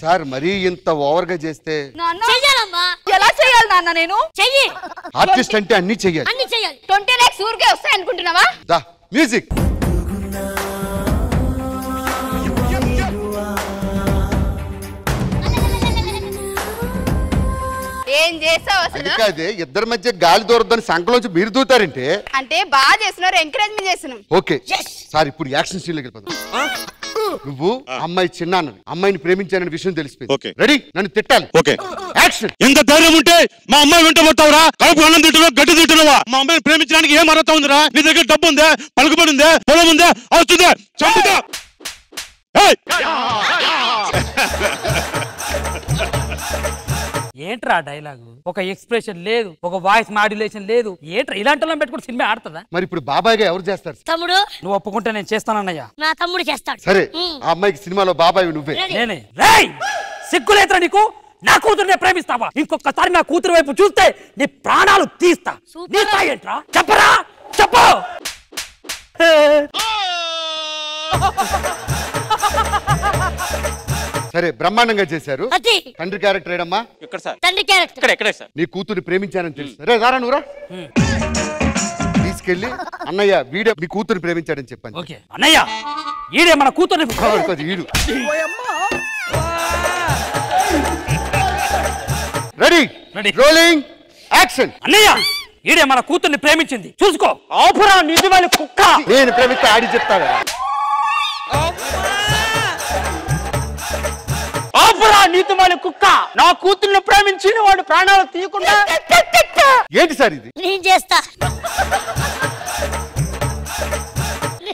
సార్ మరీ ఇంత ఓవర్గా చేస్తే ఎలా చేయాలి నాన్న నేను? చెయ్యి. ఆర్టిస్ట్ అంటే అన్ని చెయ్యాలి. అన్ని చెయ్యాలి. ట్వంటీ లాక్స్ ఊరికే వస్తాయి అనుకుంటున్నావా దా మ్యూజిక్ ఏం చేసావు అది అసలు కాదే ఇద్దరి మధ్య గాలి దూరద్దని సంకలోంచి మీరు దూతారంటే? అంటే బాగా చేస్తున్నారు ఎంకరేజ్మెంట్ చేస్తున్నాం ఓకే. సార్ ఇప్పుడు యాక్షన్ సీన్లోకి వెళ్ళిపోదాం. నువ్వు అమ్మాయి చిన్న అన్నది అమ్మాయిని ప్రేమించానని విషయం తెలిసిపోయింది. రెడీ? నన్ను తిట్టాలి. ఓకే. యాక్షన్. ఎంత ధైర్యం ఉంటే మా అమ్మాయి వెంట పడతావురా? కడుపు అన్నం తింటున్నావు? గడ్డి తింటున్నావా? మా అమ్మాయిని ప్రేమించడానికి ఏం అర్హత ఉందిరా? నీ దగ్గర డబ్బు ఉందే? పలుకుబడి ఉందే? పొలం ఉందే? అవుతుందే చంపుతా! ఏయ్! ఏంట్రా డైలాగు? ఒక ఎక్స్ప్రెషన్ లేదు ఒక వాయిస్ మాడ్యులేషన్ లేదు. ఏంట్రా? ఇలాంటి వాళ్ళని పెట్టుకుని సినిమా ఆడుతుందా? మరి ఇప్పుడు బాబాయ్గా ఎవరు చేస్తారు? తమ్ముడు. నువ్వు ఒప్పుకుంటే నేను చేస్తానన్నయ్యా నా తమ్ముడు చేస్తాడు. సరే. ఆ అమ్మాయికి సినిమాలో బాబాయ్ నువ్వే. నేనే. రేయ్! సిగ్గులేదురా నీకు? నా కూతురునే ప్రేమిస్తావా? ఇంకొకసారి నా కూతురు వైపు చూస్తే నీ ప్రాణాలు తీస్తా. నీ స్థాయి ఏంట్రా? చెప్పరా? చెప్పు! సరే బ్రహ్మాండంగా చేశారు. అది. తండ్రి క్యారెక్టర్ ఏడమ్మా? ఇక్కడ సార్. తండ్రి క్యారెక్టర్. ఇక్కడ ఎక్కడ సార్. నీ కూతురు ప్రేమించానని తెలుసు. రే రారా నువ్వురా. తీసుకెళ్ళి అన్నయ్య వీడే మీ కూతురు ప్రేమించాడని చెప్పాను ఓకే. అన్నయ్య ఈడే మన కూతుర్ని అది ఈడు. రెడీ? రెడీ. Rolling action. అన్నయ్య ఈడే మన కూతుర్ని ప్రేమించింది. చూసుకో. ఆపురా నిజమైన కుక్క. నేను ప్రేమిస్తే ఆడి చెప్తాడా ఆపురా నీతిమాలి కుక్క. నా కూతుర్ని ప్రేమించిన వాడు ప్రాణాలు తీయకుండా. ఏంటి సార్ ఇది? నేను చేస్తా.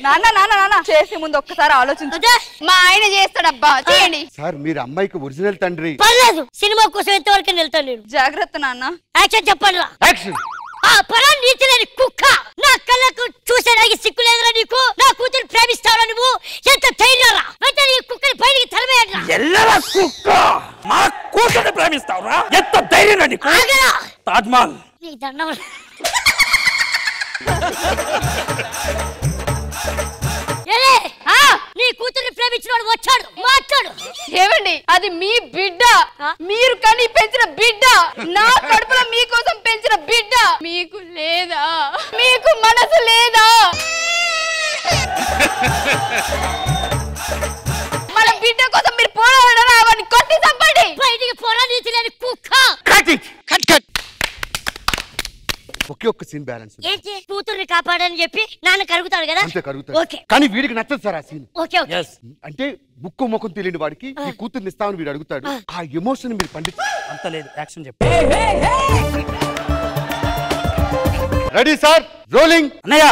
నాన్న నాన్న నాన్న. చేసే ముందు ఒక్కసారి ఆలోచించు. మా ఆయన చేస్తాడబ్బా. చేయండి. సార్ మీరు అమ్మాయికి ఒరిజినల్ తండ్రి. పర్లేదు. సినిమా కోసం ఎంతవరకు వెళ్తాను నేను? జాగ్రత్త నాన్న. యాక్షన్ చెప్పండి యాక్షన్. ఆ పరా నీతి లేని కుక్క. నా కళ్ళకు చూసేదానికి సిక్కు లేదురా నీకు? నా కూతురు ప్రేమిస్తావా నువ్వు? ఎంత ధైర్యరా? వెంటనే ఈ కుక్కని బయటికి తరవేయండి ఎల్లరా కుక్క? మా కూతుర్ని ప్రేమిస్తావురా? ఎంత ధైర్యం నీకు? తాజ్మహల్. నీ దండం. నీ కూతుర్ని ప్రేమించినోడు వచ్చాడు మాట్లాడు ఏమండి అది మీ బిడ్డ. మీరు కని పెంచిన బిడ్డ. నా కడుపులో మీకోసం పెంచిన బిడ్డ. మీకు లేదా? మీకు మనసు లేదా? మన బిడ్డ కోసం మీరు పోరాడరా? అవన్నీ కొట్టి చంపండి. బయటికి పోరా నీతి లేని కుక్క కట్ కట్. ఒకే ఒక్క సీన్ బ్యాలెన్స్ ఏంటి? కూతుర్ని కాపాడని చెప్పి నాన్న కరుగుతాడు కదా? అంతే కరుగుతాడు. ఓకే. కానీ వీడికి నచ్చదు సార్ ఆ సీన్ ఓకే ఓకే. అంటే బుక్కు ముఖం తెలియని వాడికి ఈ కూతుర్ని ఇస్తామని వీడు అడుగుతాడు. ఆ. ఎమోషన్ మీరు పండించు అంత లేదు. యాక్షన్ చెప్పు. Ready sir? రోలింగ్. అన్నయ్య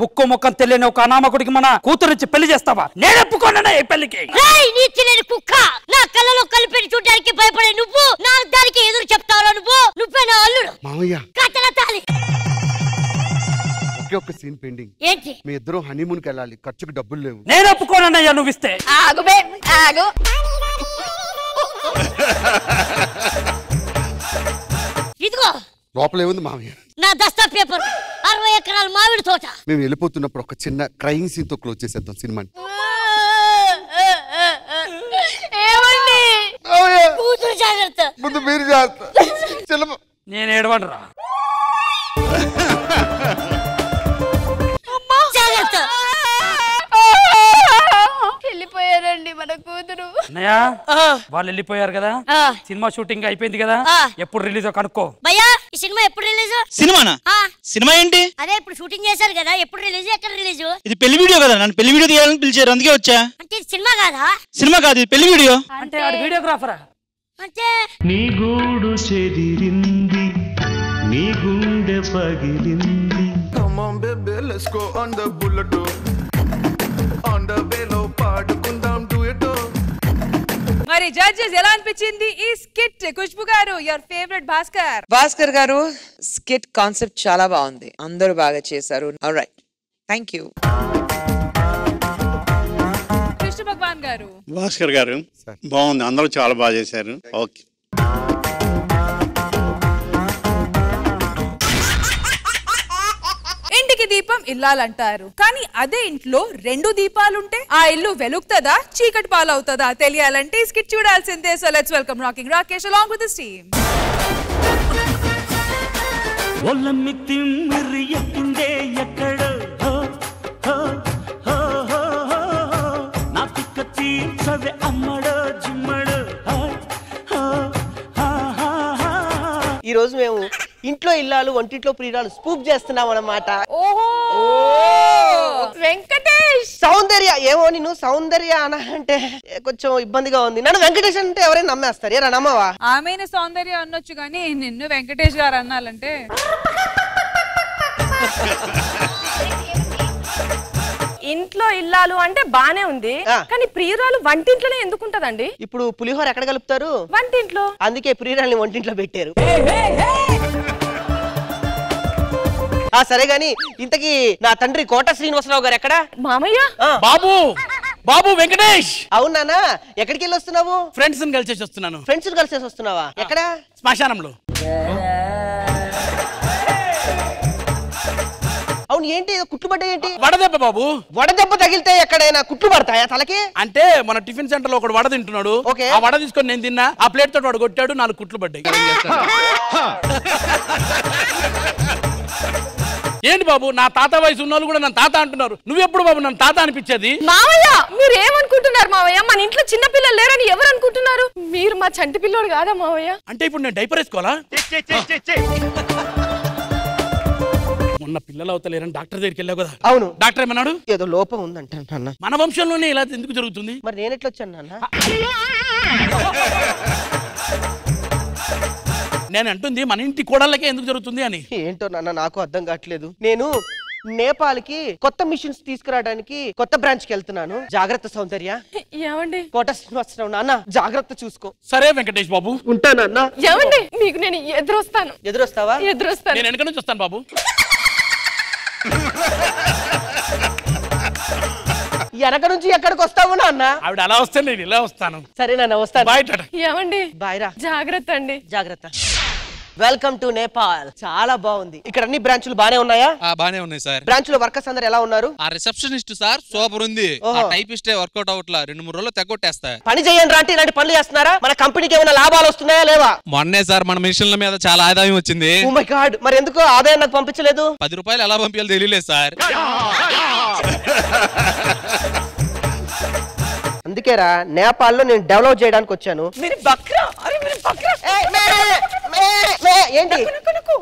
ముక్కు ముఖం తెలియని ఒక అనామకుడికి మన కూతురునిచ్చి పెళ్ళి చేస్తావా? నేను ఒప్పుకోనన్నా ఈ పెళ్ళికి. రేయ్ నీతి లేని కుక్క! నా కళ్ళలో కలిపెట్టి చూడడానికి భయపడే నువ్వు నా పెండింగ్ ఏంటి? మీ ఇద్దరం హనీమూన్కి వెళ్ళాలి. ఖర్చుకు డబ్బులు లేవు. నేను ఒప్పుకోనన్నయ్యా నువ్వు ఇస్తే. ఆగు బే ఆగు. ఇదిగో లోపల ఏముంది మామయ్య? నా దస్తా పేపర్ అరవై ఎకరాల మామిడి తోట. మేము వెళ్ళిపోతున్నప్పుడు ఒక చిన్న క్రయింగ్ సీన్తో క్లోజ్ చేసేద్దాం సినిమాని. ఏమండి? కూతురు జాగ్రత్త. ముందు మీరు చేస్తా నేను ఏడవండిరా జాగ్రత్త వెళ్ళిపోయారండి మన కూతురు అన్నయ్య వాళ్ళు వెళ్ళిపోయారు కదా సినిమా షూటింగ్ అయిపోయింది కదా ఎప్పుడు రిలీజ్ కనుక్కో భయ్యా ఈ సినిమా ఎప్పుడు రిలీజ్ సినిమానా సినిమా ఏంటి అదే ఇప్పుడు షూటింగ్ చేశారు కదా ఎప్పుడు రిలీజ్ ఎక్కడ రిలీజ్ ఇది పెళ్ళి వీడియో కదా నన్ను పెళ్ళి వీడియో తీయాలని పిలిచారు అందుకే వచ్చా అంటే ఇది సినిమా కాదా సినిమా కాదు ఇది పెళ్ళి వీడియో అంటే వీడియోగ్రాఫరా అంటే నీ గూడు చెదిరింది నీ గుండె పగిలింది Come on baby, let's go on the bullet. On the మరి జడ్జెస్ ఎలా అనిపించింది ఈ స్కిట్ ఖుష్బు గారు యువర్ ఫేవరెట్ భాస్కర్. భాస్కర్ గారు స్కిట్ కాన్సెప్ట్ చాలా బాగుంది. అందరూ బాగా చేశారు. Right thank you Krishna Bhagavan garu. Bhaskar garu బాగుంది. అందరూ చాలా బాగా చేశారు. ఓకే ఇల్లాలంటారు. కానీ అదే ఇంట్లో రెండు దీపాలుంటే ఆ ఇల్లు వెలుగుతుందా? చీకటి పాలవుతుందా? తెలియాలంటే ఈ స్కిట్ చూడాల్సిందే. So let's welcome rocking Rakesh along with team ఒళ్ళమ్మి తిమ్మిరి ఎక్కిందే ఎక్కడో. నా తిక్క తీర్చవే అమ్మడో జిమ్మడో. ఈ రోజు మేము ఇంట్లో ఇల్లాలు వంటింట్లో ప్రియురాలు స్పూప్ చేస్తున్నాం అన్నమాట ఓహో వెంకటేష్! సౌందర్య ఏమో నేను సౌందర్య అన అంటే కొంచెం ఇబ్బందిగా ఉంది. నన్ను వెంకటేష్ అంటే ఎవరైనా నమ్మేస్తారు. ఏరా నమ్మవా? ఆమెను సౌందర్య అనొచ్చు కానీ నిన్ను వెంకటేష్ గారు అన్నాలంటే ఇంట్లో ఇల్లాలు అంటే బానే ఉంది. కానీ ప్రియురాలు వంటింట్లోనే ఎందుకు ఉంటదండి? ఇప్పుడు పులిహోర ఎక్కడ కలుపుతారు? వంటింట్లో. అందుకే ప్రియురాల్ని వంటింట్లో పెట్టారు. ఆ సరే గాని ఇంతకీ నా తండ్రి కోట శ్రీనివాసరావు గారు ఎక్కడ? మామయ్య? బాబు! బాబు వెంకటేష్! అవునానా ఎక్కడికి వెళ్ళి వస్తున్నావు ఫ్రెండ్స్ కలిసేసి వస్తున్నాను. ఫ్రెండ్స్ కలిసేసి వస్తున్నావా? ఎక్కడ? శ్మశానంలో. అవును ఏంటి? పడ్డాయి ఏంటి? వడదెబ్బ బాబు. వడదెబ్బ తగిలితే ఎక్కడైనా కుట్లు పడతాయా తలకి? అంటే మన టిఫిన్ సెంటర్లో ఒకడు వడ తింటున్నాడు. ఆ వడ తీసుకొని నేను తిన్నా ఆ ప్లేట్ తోటి వాడు కొట్టాడు నాలుగు కుట్లు పడ్డాయి. ఏంటి బాబు నా తాత వయసు ఉన్న వాళ్ళు కూడా నన్ను తాత అంటున్నారు. నువ్వెప్పుడు బాబు నన్ను తాత అనిపించేది? మావయ్య మీరు ఏమనుకుంటున్నారు మావయ్య? మన ఇంట్లో చిన్న పిల్లలు లేరని ఎవరు అనుకుంటున్నారు మీరు మా చంటి పిల్లోడు కాదా మావయ్య? అంటే ఇప్పుడు నేను డైపర్ వేసుకోవాలా? మొన్న పిల్లలు అవుతలేరని డాక్టర్ దగ్గరికి వెళ్ళావు కదా. అవును. డాక్టర్ ఏమన్నాడు? ఏదో లోపం ఉందంట మన వంశంలోనే ఇలా ఎందుకు జరుగుతుంది? మరి నేను ఎట్లా వచ్చాను నాన్న? నేను అంటుంది మన ఇంటి కోడళ్ళకే ఎందుకు జరుగుతుంది అని. ఏంటో నాన్న నాకు అర్థం కావట్లేదు. నేను నేపాల్కి కొత్త మిషన్స్ తీసుకురావడానికి కొత్త బ్రాంచ్కి వెళ్తున్నాను. జాగ్రత్త సౌందర్య. ఏమండి? కోట శ్రీనివాసరావు నాన్న జాగ్రత్త చూసుకో. సరే వెంకటేష్ బాబు. ఉంటానన్నా ఏమండి? మీకు నేను ఎదురొస్తాను. ఎదురొస్తావా? ఎదురొస్తాను. నేను వెనక నుంచి వస్తాను బాబు. వెనక నుంచి ఎక్కడికి వస్తావు నాన్న? ఆవిడ అలా వస్తే నేను ఇలా వస్తాను. సరే నాన్న వస్తాను. బాయ్ టాటా ఏమండి? బాయ్ రా. జాగ్రత్త అండి. జాగ్రత్త. Welcome to Nepal. చాలా బాగుంది. ఇక్కడ అన్ని బ్రాంచులు బానే ఉన్నాయా? బానే ఉన్నాయి సార్. బ్రాంచ్లో వర్కర్స్ అందరు ఎలా ఉన్నారు? ఆ రిసెప్షనిస్ట్ సార్ సూపర్ ఉంది. టైపిస్టే వర్కౌట్ అవట్లా రెండు మూడు రోజులు తెగొట్టేస్తా. పని చేయండి అంటే ఇలాంటి పనులు చేస్తున్నారా? మన కంపెనీకి ఏమైనా లాభాలు వస్తున్నాయా లేవా? మొన్నే సార్ మన మిషన్ల మీద చాలా ఆదాయం వచ్చింది. ఓ మై గాడ్ మరి ఎందుకు ఆదాయం నాకు పంపించలేదు? పది రూపాయలు ఎలా పంపించాలో తెలియలేదు సార్. అందుకేరా నేపాల్లో నేను డెవలప్ చేయడానికి వచ్చాను. ఏంటి?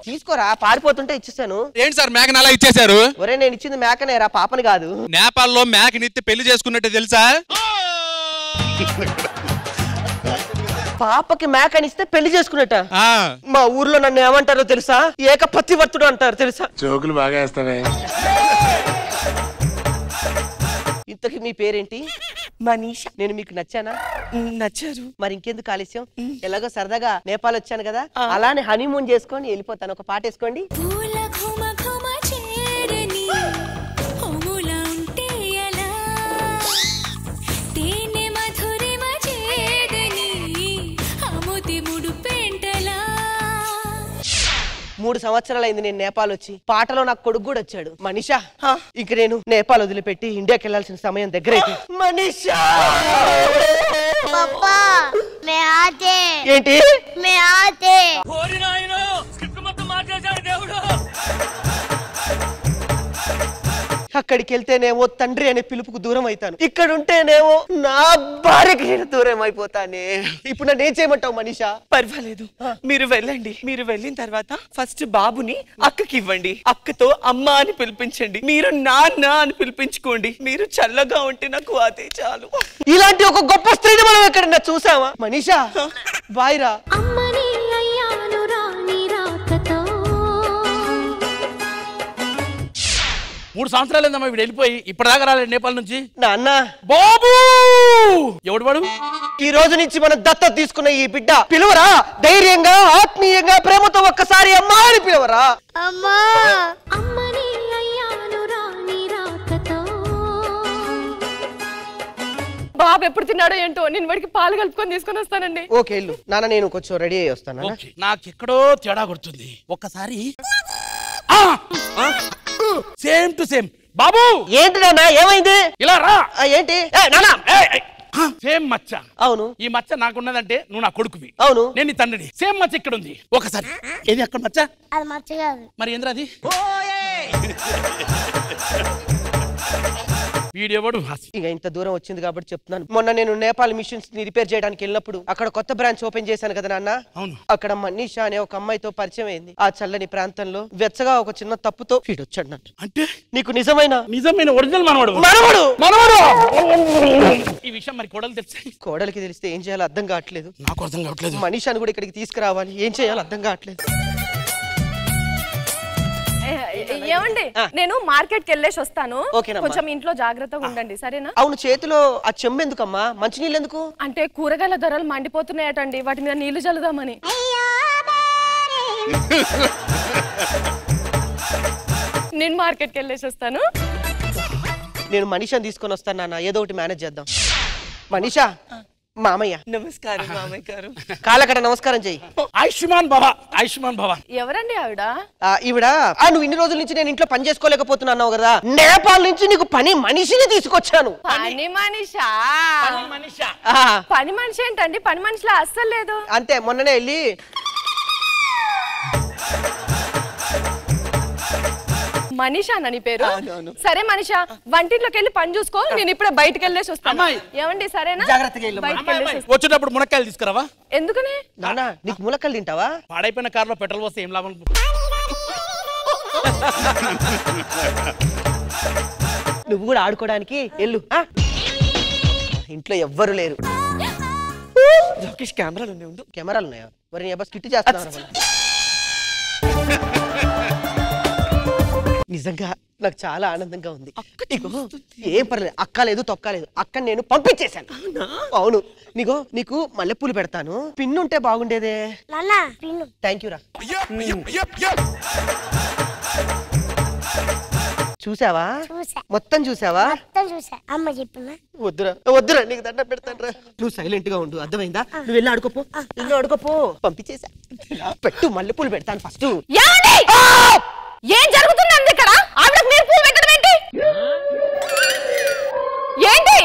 తీసుకోరా పారిపోతుంటే ఇచ్చేసాను. ఏంటి సార్ మేకని అలా ఇచ్చేశారు? ఒరే నేను ఇచ్చింది మేకనేరా పాపని కాదు. నేపాల్లో మేకనిత్తి పెళ్ళి చేసుకున్నట్టు తెలుసా? పాపకి మేకని ఇస్తే పెళ్ళి చేసుకున్నట్ట. ఆ. మా ఊర్లో నన్ను ఏమంటారో తెలుసా? ఏకపత్తివర్తుడు అంటారు తెలుసా? జోకులు బాగా వేస్తావే. ఇంతకి మీ పేరేంటి? మనీష. నేను మీకు నచ్చానా? నచ్చారు. మరి ఇంకెందుకు ఆలస్యం? ఎలాగో సరదాగా నేపాల్ వచ్చాను కదా? అలానే హనీమూన్ చేసుకొని వెళ్ళిపోతాను. ఒక పాట వేసుకోండి. మూడు సంవత్సరాలు అయింది నేను నేపాల్ వచ్చి. పాటలో నాకు కొడుకు కూడా వచ్చాడు. మనీషా ఇక నేను నేపాల్ వదిలిపెట్టి ఇండియాకి వెళ్ళాల్సిన సమయం దగ్గర మనిషా! ఏంటి? అక్కడికి వెళ్తేనేమో తండ్రి అనే పిలుపుకు దూరం అవుతాను ఇక్కడ ఉంటేనేమో నా భార్యకి నేను దూరం అయిపోతానే ఇప్పుడు నన్ను ఏం చేయమంటావు మనీషా? పర్వాలేదు. మీరు వెళ్ళండి. మీరు వెళ్ళిన తర్వాత ఫస్ట్ బాబుని అక్కకి ఇవ్వండి. అక్కతో అమ్మ అని పిలిపించండి. మీరు నాన్న అని పిలిపించుకోండి. మీరు చల్లగా ఉంటే నాకు అదే చాలు. ఇలాంటి ఒక గొప్ప స్త్రీని మనం ఎక్కడన్నా చూసావా? మనీషా బాయ్రా. అమ్మని అయ్యాను రాని రాకతో. మూడు సంవత్సరాలు ఏందమ్మా వీడు వెళ్ళిపోయి? ఇప్పటిదాకా రాలేదు నేపాల్ నుంచి? నాన్న. బాబు! ఎవడు వాడు? ఈ రోజు నుంచి మనం దత్తత తీసుకున్న ఈ బిడ్డ పిలువరా? ధైర్యంగా ఆత్మీయంగా ప్రేమతో ఒక్కసారి అమ్మా అని పిలువరా? అమ్మా! అమ్మని అయ్యాను రాని రాకతో. బాబు ఎప్పుడు తిన్నాడో ఏంటో? నేను వాడికి పాలు కలుపుకొని తీసుకొని వస్తానండి. ఓకే ఇల్లు. నాన్న నేను కొంచెం రెడీ అయ్యి వస్తాను నాన్న. ఓకే, నాకెక్కడో తేడా కొడుతుంది. ఒక్కసారి. సేమ్ టు సేమ్ బాబు! ఏంటి నాన్న ఏమైంది? ఇలా రా! ఆ, ఏంటి? ఏ, నాన్న! సేమ్ మచ్చ. అవును. ఈ మచ్చ నాకున్నదంటే నువ్వు నా కొడుకువి. అవును. నేను నీ తండ్రిని. సేమ్ మచ్చ ఇక్కడ ఉంది ఒకసారి. ఏది అక్కడ మచ్చ? అది మర్చికాదు మరి ఏంద్రా అది? ఇక ఇంత దూరం వచ్చింది కాబట్టి చెప్తున్నాను. మొన్న నేను నేపాల్ మిషన్స్ని రిపేర్ చేయడానికి వెళ్ళినప్పుడు అక్కడ కొత్త బ్రాంచ్ ఓపెన్ చేశాను కదా నాన్న? అవును. అక్కడ మనీషా అనే ఒక అమ్మాయితో పరిచయం అయింది. ఆ చల్లని ప్రాంతంలో వెచ్చగా ఒక చిన్న తప్పుతో వీడు వచ్చాడు నాకు అంటే? నీకు నిజమైన నిజమైన ఒరిజినల్ మనవడు. మనవడు! మనవడు! ఈ విషయం మరి కోడలు తెలుసా? కోడలికి తెలిస్తే ఏం చేయాలో అర్థం కావట్లేదు. నాకు అర్థం కావట్లేదు. మనీషాని కూడా ఇక్కడికి తీసుకురావాలి. ఏం చేయాలో అర్థం కావట్లేదు. ఏమండి? నేను మార్కెట్కి వెళ్ళేసి వస్తాను. కొంచెం ఇంట్లో జాగ్రత్తగా ఉండండి సరేనా? అవును చేతిలో ఆ చెంబు ఎందుకమ్మా? మంచినీళ్ళు ఎందుకు అంటే కూరగాయల ధరలు మండిపోతున్నాయటండి వాటి మీద నీళ్ళు చల్లుదామని. నేను మార్కెట్కి వెళ్ళేసి వస్తాను. నేను మనీషాని తీసుకొని వస్తాను నాన్న. ఏదో ఒకటి మేనేజ్ చేద్దాం. మనీషా? మామయ్య. నమస్కారం మామయ్య గారు. కాళ్ళకడ నమస్కారం చెయ్యి. ఆయుష్మాన్ భవ ఆయుష్మాన్ భవ. ఎవరండి ఆవిడ? ఆ, ఈవిడ ఆ, నువ్వు ఇన్ని రోజుల నుంచి నేను ఇంట్లో పని చేసుకోలేకపోతున్నావు కదా నేపాల్ నుంచి నీకు పని మనిషిని తీసుకొచ్చాను. పని మనిషా. ఆ, పని మనిషి ఏంటండి? పని మనిషిలో అస్సలు లేదు. అంతే మొన్ననే వెళ్ళి మనీషా అని పేరు. సరే మనీషా వంటింట్లోకి వెళ్ళి పని చూసుకో నేను ఇప్పుడే బయటకు వెళ్ళేసి వస్తాను ఏమండి సరేనా. వచ్చేటప్పుడు మునక్కాయలు తీసుకురావా? ఎందుకని? నానా నీకు ములక్కలు తింటావా? పాడైపోయిన కారులో పెట్రోల్ పోస్తే ఏం లాభం? నువ్వు కూడా ఆడుకోవడానికి వెళ్ళు ఆ? ఇంట్లో ఎవ్వరు లేరు. లోకేష్ కెమెరాలు ఉన్నాయి ఉండు. కెమెరాలు ఉన్నాయా? మరి నీ అబ్బా స్కిట్ చేస్తున్నారు నిజంగా నాకు చాలా ఆనందంగా ఉంది. ఇగో ఏం పర్లేదు అక్క లేదు తొక్క లేదు అక్క నేను పంపించేశాను. అవును? నీగో నీకు మల్లెపూలు పెడతాను. పిన్ ఉంటే బాగుండేదే థ్యాంక్ యూ రా. చూసావా? చూసా. మొత్తం చూసావా? అమ్మ వద్దురా వద్దురా నీకు దండం పెడతాను రా. నువ్వు సైలెంట్గా ఉండు అర్థమైందా? నువ్వు వెళ్ళి ఆడుకోపో ఇల్లు ఆడుకోపో. పంపించేసా పెట్టు మల్లెపూలు పెడతాను ఫస్ట్? ఏం జరుగుతుందండి ఇక్కడ ఆవిడకు మీరు పూలు పెట్టడం ఏంటి?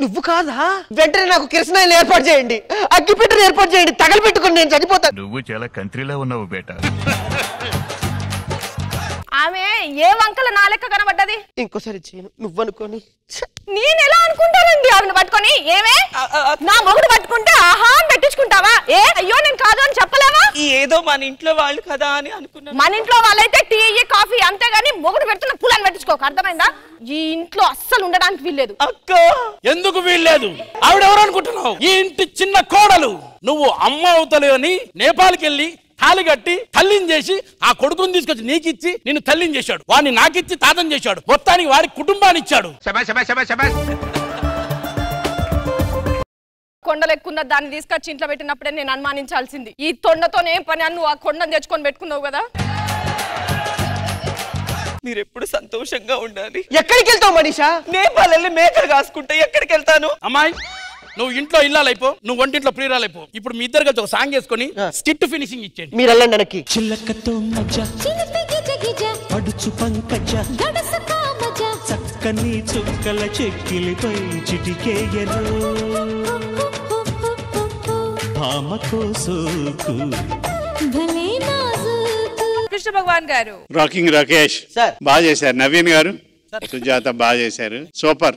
నువ్వు కాదా? వెంటనే నాకు కిరసనాయిలు ఏర్పాటు చేయండి. అగ్గిపెట్టెను ఏర్పాటు చేయండి. తగలబెట్టుకుని నేను చనిపోతాను నువ్వు చాలా కంట్రీలో ఉన్నావు బేటా. ఆమె ఏ వంకల నా లెక్క కనబడ్డది? ఇంకోసారి చేయను. నువ్వు అనుకోని నేను ఎలా అనుకుంటానండి ఆవిడ పట్టుకొని? ఏమే? నా మొగుడు పట్టుకుంటే ఆహా అని పెట్టించుకుంటావా? ఏ? అయ్యో నేను కాదు అని చెప్పలేవా? ఏదో మన ఇంట్లో వాళ్ళు కదా అని అనుకున్నాను. మన ఇంట్లో వాళ్ళైతే టీ కాఫీ అంతేగాని మొగుడు పెడుతున్న పూలను పెట్టించుకోక. అర్థమైందా? ఈ ఇంట్లో అస్సలు ఉండడానికి వీల్లేదు. అక్క! ఎందుకు వీల్లేదు? ఆవిడెవరు అనుకుంటున్నావు ఈ ఇంటి చిన్న కోడలు. నువ్వు అమ్మ అవుతలే అని నేపాల్కి వెళ్ళి తాళి కట్టి తల్లిని చేసి ఆ కొడుకుని తీసుకొచ్చి నీకిచ్చి నిన్ను తల్లిని చేశాడు. వాడిని నాకిచ్చి తాతం చేశాడు. మొత్తానికి వాడి కుటుంబాన్ని ఇచ్చాడు. కొండలెక్కున్న దాన్ని తీసుకొచ్చి ఇంట్లో పెట్టినప్పుడే నేను అనుమానించాల్సింది. ఈ తొండతోనే ఏం పని అని నువ్వు ఆ కొండను తెచ్చుకొని పెట్టుకున్నావు కదా? మీరు ఎప్పుడు సంతోషంగా ఉండాలి. ఎక్కడికి వెళ్తావు మనీషా? నేపాల్ వెళ్ళి మేకలు కాసుకుంటా ఎక్కడికి వెళ్తాను అమ్మాయి నువ్వు ఇంట్లో ఇల్లాలైపో నువ్వు వంటింట్లో ప్రియురాలైపో ఇప్పుడు మీ ఇద్దరు కలిసి ఒక సాంగ్ వేసుకొని స్కిట్ ఫినిషింగ్ ఇచ్చేయండి. మీరు వెళ్ళండి వెనక్కి. చిలకతో మజ పడుచు పంకజ చక్కని చుక్కల చెక్కిలిపై చిటికేయరు. భామకో సోకు కృష్ణ భగవాన్ గారు. రాకింగ్ రాకేష్ బాగా చేశారు. నవీన్ గారు. సుజాత బాగా చేశారు. సూపర్.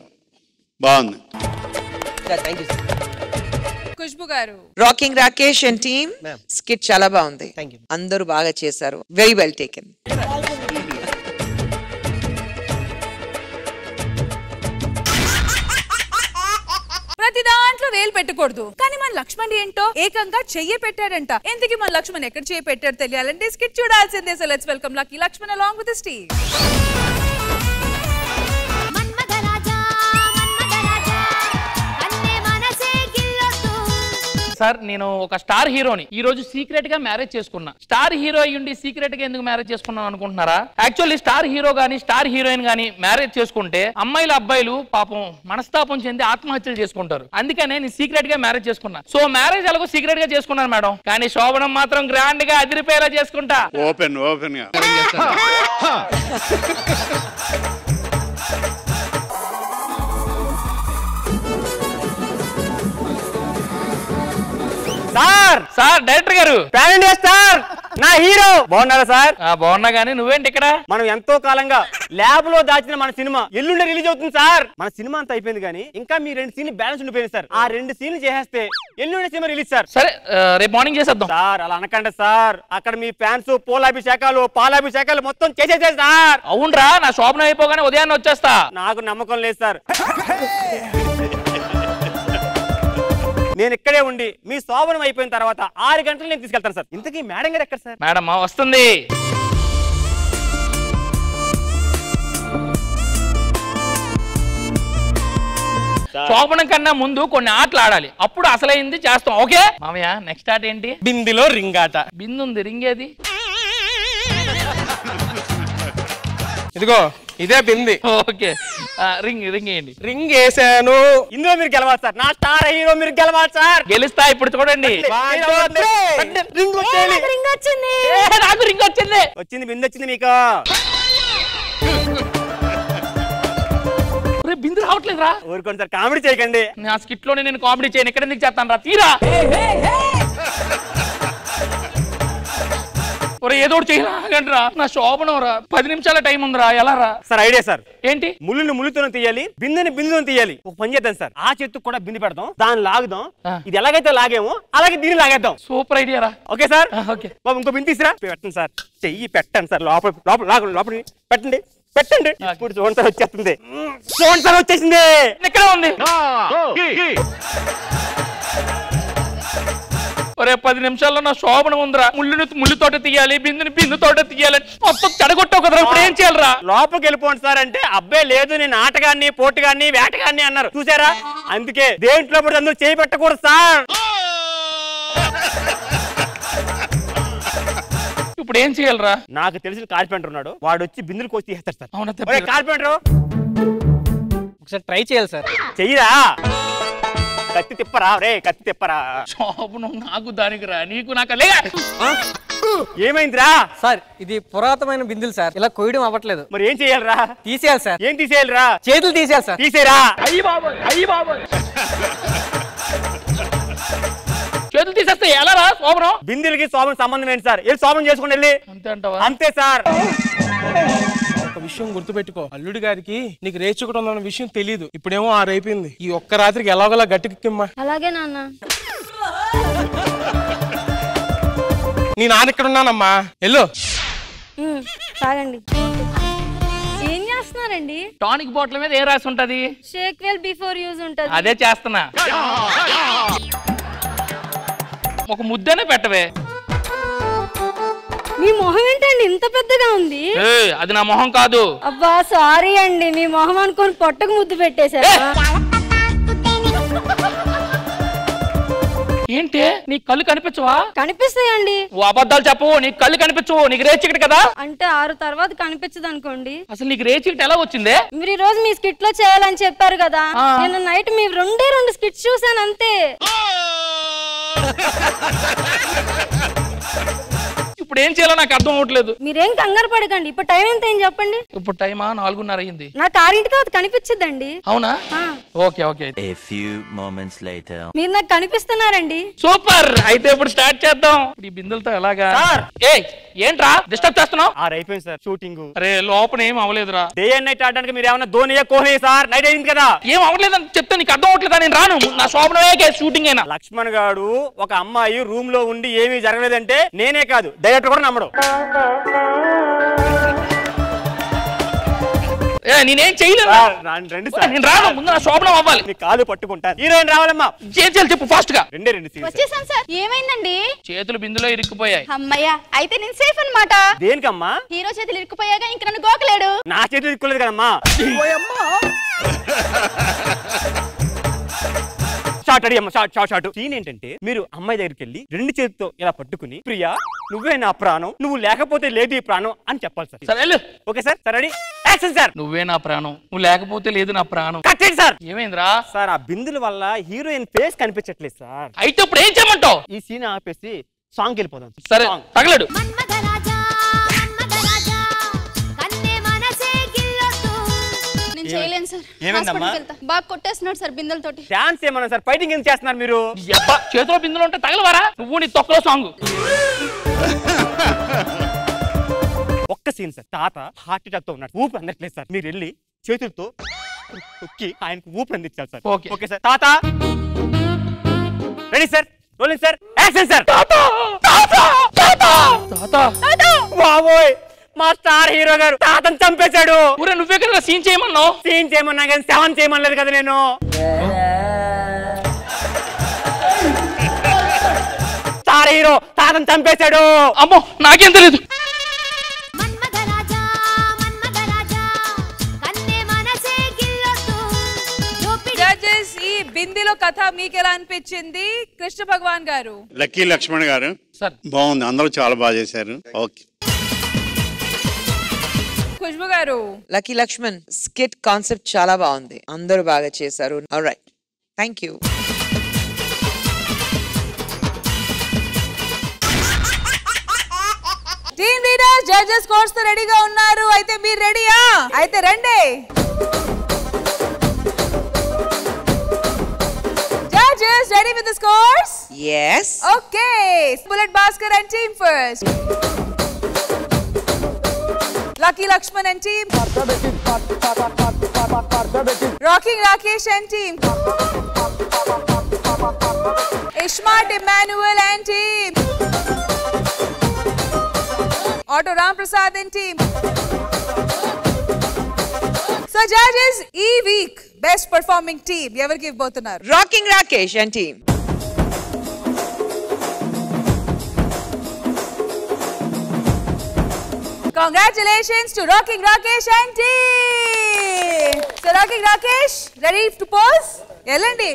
బాగుంది. Thank you Khushbu garu rocking Rakesh and team skit చాలా బాగుంది. అందరూ బాగా చేశారు. వెరీ వెల్ టేకెన్ ప్రతి దాంట్లో వేలు పెట్టకూడదు. కానీ మన లక్ష్మణ్ ఏంటో ఏకంగా చెయ్యి పెట్టాడంట ఎందుకు మన లక్ష్మణ్ ఎక్కడ చెయ్యి పెట్టాడు తెలియాలంటే స్కిట్ చూడాల్సిందే. So let's welcome lucky Lakshman along with Steve sir నేను ఒక స్టార్ హీరోని. ఈ రోజు సీక్రెట్గా మ్యారేజ్ చేసుకున్నా. స్టార్ హీరో అయ్యుండి సీక్రెట్గా ఎందుకు మ్యారేజ్ చేసుకున్నాను అనుకుంటున్నారా? యాక్చువల్లీ స్టార్ హీరో గానీ స్టార్ హీరోయిన్ గానీ మ్యారేజ్ చేసుకుంటే అమ్మాయిల అబ్బాయిలు పాపం మనస్తాపం చెంది ఆత్మహత్యలు చేసుకుంటారు. అందుకనే నేను సీక్రెట్గా మ్యారేజ్ చేసుకున్నా. సో మ్యారేజ్ ఎలాగో సీక్రెట్గా చేసుకున్నాను మేడం. కానీ శోభనం మాత్రం గ్రాండ్గా అదిరిపోయేలా చేసుకుంటా. ఓపెన్ ఓపెన్గా sir! Sir director garu! Pan India star నా హీరో! బాగున్నారా సార్? బాగున్నా గానీ నువ్వేంటి ఇక్కడ? మనం ఎంతో కాలంగా ల్యాబ్లో దాచిన మన సినిమా ఎల్లుండి రిలీజ్ అవుతుంది సార్! మన సినిమా అంతా అయిపోయింది కానీ ఇంకా మీ రెండు సీన్లు బ్యాలెన్స్ ఉండిపోయింది సార్. ఆ రెండు సీన్లు చేసేస్తే ఎల్లుండి సినిమా రిలీజ్ సార్. సరే రేపు మార్నింగ్ చేసేద్దాం. సార్ అలా అనకండి సార్. అక్కడ మీ ఫ్యాన్స్ పూలాభిషేకాలు పాలాభిషేకాలు మొత్తం చేసేసారు సార్. అవునరా నా శోభనం అయిపోగానే ఉదయాన్నే వచ్చేస్తా. నాకు నమ్మకం లేదు సార్. నేను ఇక్కడే ఉండి మీ శోభనం అయిపోయిన తర్వాత ఆరు గంటలు నేను తీసుకెళ్తాను సార్. ఇంతకీ మేడం గారు ఎక్కడ సార్? మేడం వస్తుంది. శోభనం కన్నా ముందు కొన్ని ఆటలు ఆడాలి. అప్పుడు అసలైంది చేస్తాం ఓకే? మామయ్య నెక్స్ట్ ఆట ఏంటి? బిందిలో రింగ్ ఆట బిందు ఉంది రింగ్ ఏది ఇదిగో ఇదే బింది. ఓకే. రింగ్ రింగ్ వేయండి. రింగ్ వేసాను. ఇందులో మీరు గెలవాలి సార్. నా స్టార్ హీరో మీరు గెలవాలి సార్. గెలుస్తా ఇప్పుడు చూడండి. రింగ్ వచ్చింది. నాకు రింగ్ వచ్చింది. వచ్చింది. బిందు వచ్చింది మీకు. బిందు రావట్లేదురా. ఊరుకోండి సార్ కామెడీ చేయకండి. నా స్కిట్లోనే నేను కామెడీ చేయను. ఎక్కడ ఎందుకు చేస్తాను రా? తీరా. ఒరే ఏదో ఒకటి చేయరా నా శోభనం రా. పది నిమిషాల టైం ఉందిరా ఎలా రా? Sir idea sir. ఏంటి? ముళ్ళుని ముళ్ళుతో తీయాలి బిందెని బిందుతో తీయాలి. ఒక పని చేద్దాం సార్. ఆ చేతికి కూడా బింది పెడదాం దాన్ని లాగుదాం. ఇది ఎలాగైతే లాగేమో అలాగే దీన్ని లాగేద్దాం. సూపర్ ఐడియా రా. Okay sir? ఓకే. బాబు ఇంకో బింది తీసురా. పెట్టండి సార్. చెయ్యి పెట్టండి సార్ లోపల లోపల లాగండి లోపల. పెట్టండి పెట్టండి. ఇప్పుడు చూడండి సార్ వచ్చేస్తుంది. చూడండి సార్ వచ్చేసింది. ఇక్కడ ఉంది? ఒరే పది నిమిషాల్లో నా శోభనం ఉందిరా. ముళ్ళుని ముళ్ళుతోట తీయాలి బిందుని బిందు తోట తీయాలి. మొత్తం చెడగొట్టావు కదరా ఇప్పుడు ఏం చేయాలరా? లోపలికి వెళ్ళిపోండి సార్ అంటే అబ్బాయి లేదు నేను ఆటగాన్ని పోటుగాన్ని వేటగాన్ని అన్నారు. చూసారా? అందుకే దేంట్లో పడితే అందరూ చేయి పెట్టకూడదు సార్. ఇప్పుడు ఏం చేయాలరా? నాకు తెలిసిన కార్పెంటర్ ఉన్నాడు. వాడు వచ్చి బిందులు కోసి తీసేస్తాడు సార్. కార్పెంటర్! ఒకసారి ట్రై చేయాలి సార్. చెయ్యిరా? కత్తి తిప్పరా? రే కత్తి తిప్పరా? శోభనం నాకు దానికి రా నీకు నాకు లే ఏమైందిరా? సార్ ఇది పురాతనమైన బిందులు సార్. ఇలా కొయ్యడం అవ్వట్లేదు. మరి ఏం చేయాలిరా? తీసేయాలి సార్. ఏం తీసేయాలిరా? చేతులు తీసేయాలి సార్. తీసేరా. అయ్యి బాబోయ్ అయ్యి బాబోయ్. చేతులు తీసేస్తే ఎలా రా శోభనం? బిందులకి శోభన సంబంధం ఏంటి సార్? వెళ్ళి శోభన చేసుకుని వెళ్ళి? అంతే అంటావా? అంతే సార్. విషయం గుర్తుపెట్టుకో. అల్లుడి గారికి నీకు రేచుకుడు ఉందన్న విషయం తెలియదు ఇప్పుడేమో ఆరు అయిపోయింది ఈ ఒక్క రాత్రికి ఎలాగోలా గట్టికిమ్మా అలాగే నాన్న. నీ నాన్న ఇక్కడ ఉన్నానమ్మా ఎల్లు తాగండి. ఏం చేస్తున్నారండి? టానిక్ బాటిల్ మీద ఏ రాసి ఉంటది? షేక్ వెల్ బిఫోర్ యూజ్ ఉంటది. అదే చేస్తున్నా. ఒక ముద్దనే పెట్టవే. మీ మొహం ఏంటండి? ఇంత పెద్దగా ఉంది. అది నా మొహం కాదు. అబ్బా సారీ అండి. మీ మొహం అనుకొని పొట్టకు ముద్దు పెట్టేశారు. ఏంటి? నీ కళ్ళు కనిపించవా? కనిపిస్తాయండి. ఓ అబద్ధాలు చెప్పవు నీకు కళ్ళు కనిపించవు. నీకు రేచి కదా? అంటే ఆరు తర్వాత కనిపించదు అనుకోండి. అసలు నీకు రేచి ఎలా వచ్చిందే? మీరు ఈ రోజు మీ స్కిట్లో చేయాలని చెప్పారు కదా. ఆ. నేను నైట్ మీ రెండే రెండు స్కిట్స్ చూసాను అంతే. ఇప్పుడు ఏం చేయాలో నాకు అర్థం అవ్వట్లేదు. మీరేం కంగారు పడకండి. ఇప్పుడు టైం ఎంత అయింది చెప్పండి? ఇప్పుడు టైమా? నాలుగున్నర అయింది. నాకు ఆరింటి తర్వాత కనిపించదండి అవునా? Okay okay. A few moments later. మీరు నాకు కనిపిస్తున్నారండి. సూపర్! అయితే ఇప్పుడు స్టార్ట్ చేద్దాం. ఇప్పుడు ఈ బిందులతో ఎలాగా? ఏ ఏంట్రా? డిస్టర్బ్ చేస్తున్నావు? ఆరు అయిపోయింది సార్ షూటింగ్. అరే లోపల ఏం అవ్వలేదురా. డే అండ్ నైట్ ఆడడానికి మీరు ఏమన్నా ధోనియా కోహ్లీ సార్? నైట్ అయింది కదా? ఏం అవ్వలేదని చెప్తే నీకు అర్థం అవ్వట్లేదా? నేను రాను. నా శోభనమే షూటింగ్ అయినా. లక్ష్మణ్ గాడు ఒక అమ్మాయి రూమ్లో ఉండి ఏమీ జరగలేదంటే నేనే కాదు డైరెక్టర్ కూడా నమ్మడు. ఏ నేనేం చేయలేదు రండి నేను రాను ముందు నా శోభనం అవ్వాలి. నీ కాలు పట్టుకుంటాను. హీరోయిన్ రావాలమ్మా. ఏం చేయాలి చెప్పు ఫాస్ట్గా. రెండే రెండు. వచ్చేసాం సార్. ఏమైందండి? చేతులు బిందులో ఇరుక్కుపోయాయి. అమ్మయ్యా అయితే నేను సేఫ్ అన్నమాట. దేనికమ్మా? హీరో చేతులు ఇరుక్కుపోయాగా ఇంక నన్ను గోకలేడు. నా చేతులు ఇక్కులేదు కదమ్మా? షార్ట్ అడి అమ్మ షార్ట్ షార్ట్ షార్ట్ సీన్ ఏంటంటే మీరు అమ్మాయి దగ్గరికి వెళ్ళి రెండు చేతితో ఇలా పట్టుకుని ప్రియా నువ్వే నా ప్రాణం నువ్వు లేకపోతే లేదు ఈ ప్రాణం అని చెప్పాలి సార్. సరే వెళ్ళు. ఓకే సార్ సరే రెడీ. Action sir. నువ్వే నా ప్రాణం నువ్వు లేకపోతే లేదు నా ప్రాణం. కట్ చేయండి సార్. ఏమైందిరా? సార్ ఆ బిందుల వల్ల హీరోయిన్ ఫేస్ కనిపించట్లేదు సార్. అయితే ఇప్పుడు ఏం చేయమంటావు? ఈ సీన్ ఆపేసి సాంగ్ వెళ్ళిపోదాం సరే. తగలడు. చేయలేను సార్. ఏమైందమ్మా? బాగా కొట్టేస్తున్నాడు సార్ బిందెలతోటి. డాన్స్ ఏమన్నా సార్? ఫైటింగ్ ఏం చేస్తున్నారు మీరు? యబ్బా, చేతిలో బిందులో ఉంటే తగలవారా? నువ్వు నీ తొక్కలో సాంగ్. ఒక్క సీన్ సార్. తాత హార్ట్ అటాక్తో ఉన్నాడు. ఊపిరి అందట్లేదు సార్. మీరు వెళ్ళి చేతులతో తొక్కి ఆయనకు ఊపిరి అందించాలి సార్. ఓకే. Okay sir. తాత! Ready sir. Rolling sir. Action sir. బాబోయ్! మా స్టార్ హీరో గారు తాతను చంపేశాడు. ఊరే నువ్వే కదా సీన్ చేయమన్నావు? సీన్ చేయమన్నా కానీ సెవెన్ చేయమనలేదు కదా నేను. స్టార్ హీరో తాతను చంపేశాడు. అమ్మో నాకేం జడ్జెస్ ఈ బిందిలో కథ మీకు ఎలా అనిపించింది? కృష్ణ భగవాన్ గారు. లక్కీ లక్ష్మణ్ గారు. సార్. బాగుంది. అందరూ చాలా బాగా చేశారు. ఓకే. ఖుష్బు గారు. లక్కీ లక్ష్మణ్ స్కిట్ కాన్సెప్ట్ చాలా బాగుంది. అందరూ బాగా చేశారు. Right thank you team leader judges కోర్స్తో రెడీగా ఉన్నారు. అయితే మీరు రెడీయా అయితే రండి. Judges ready with the scores yes okay bullet Bhaskar Lucky Lakshman and team. Rocking Rakesh and team. Ishmat Emmanuel and team. Auto Ram Prasad and team. So judges, E-Week, best performing team. You ever give both an hour. Rocking Rakesh and team. Congratulations to Rocking Rakesh and team. So Rocking Rakesh, ready to pose? వెళ్ళండి.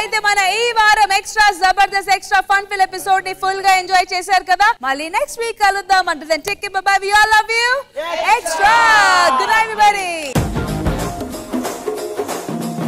అయితే మన ఈ వారం extra Jabardasth extra fun fill ఎపిసోడ్ని ఫుల్గా enjoy చేశారు కదా? మళ్ళీ next week కలుద్దాం. అంటే take bye we all love you extra good night everybody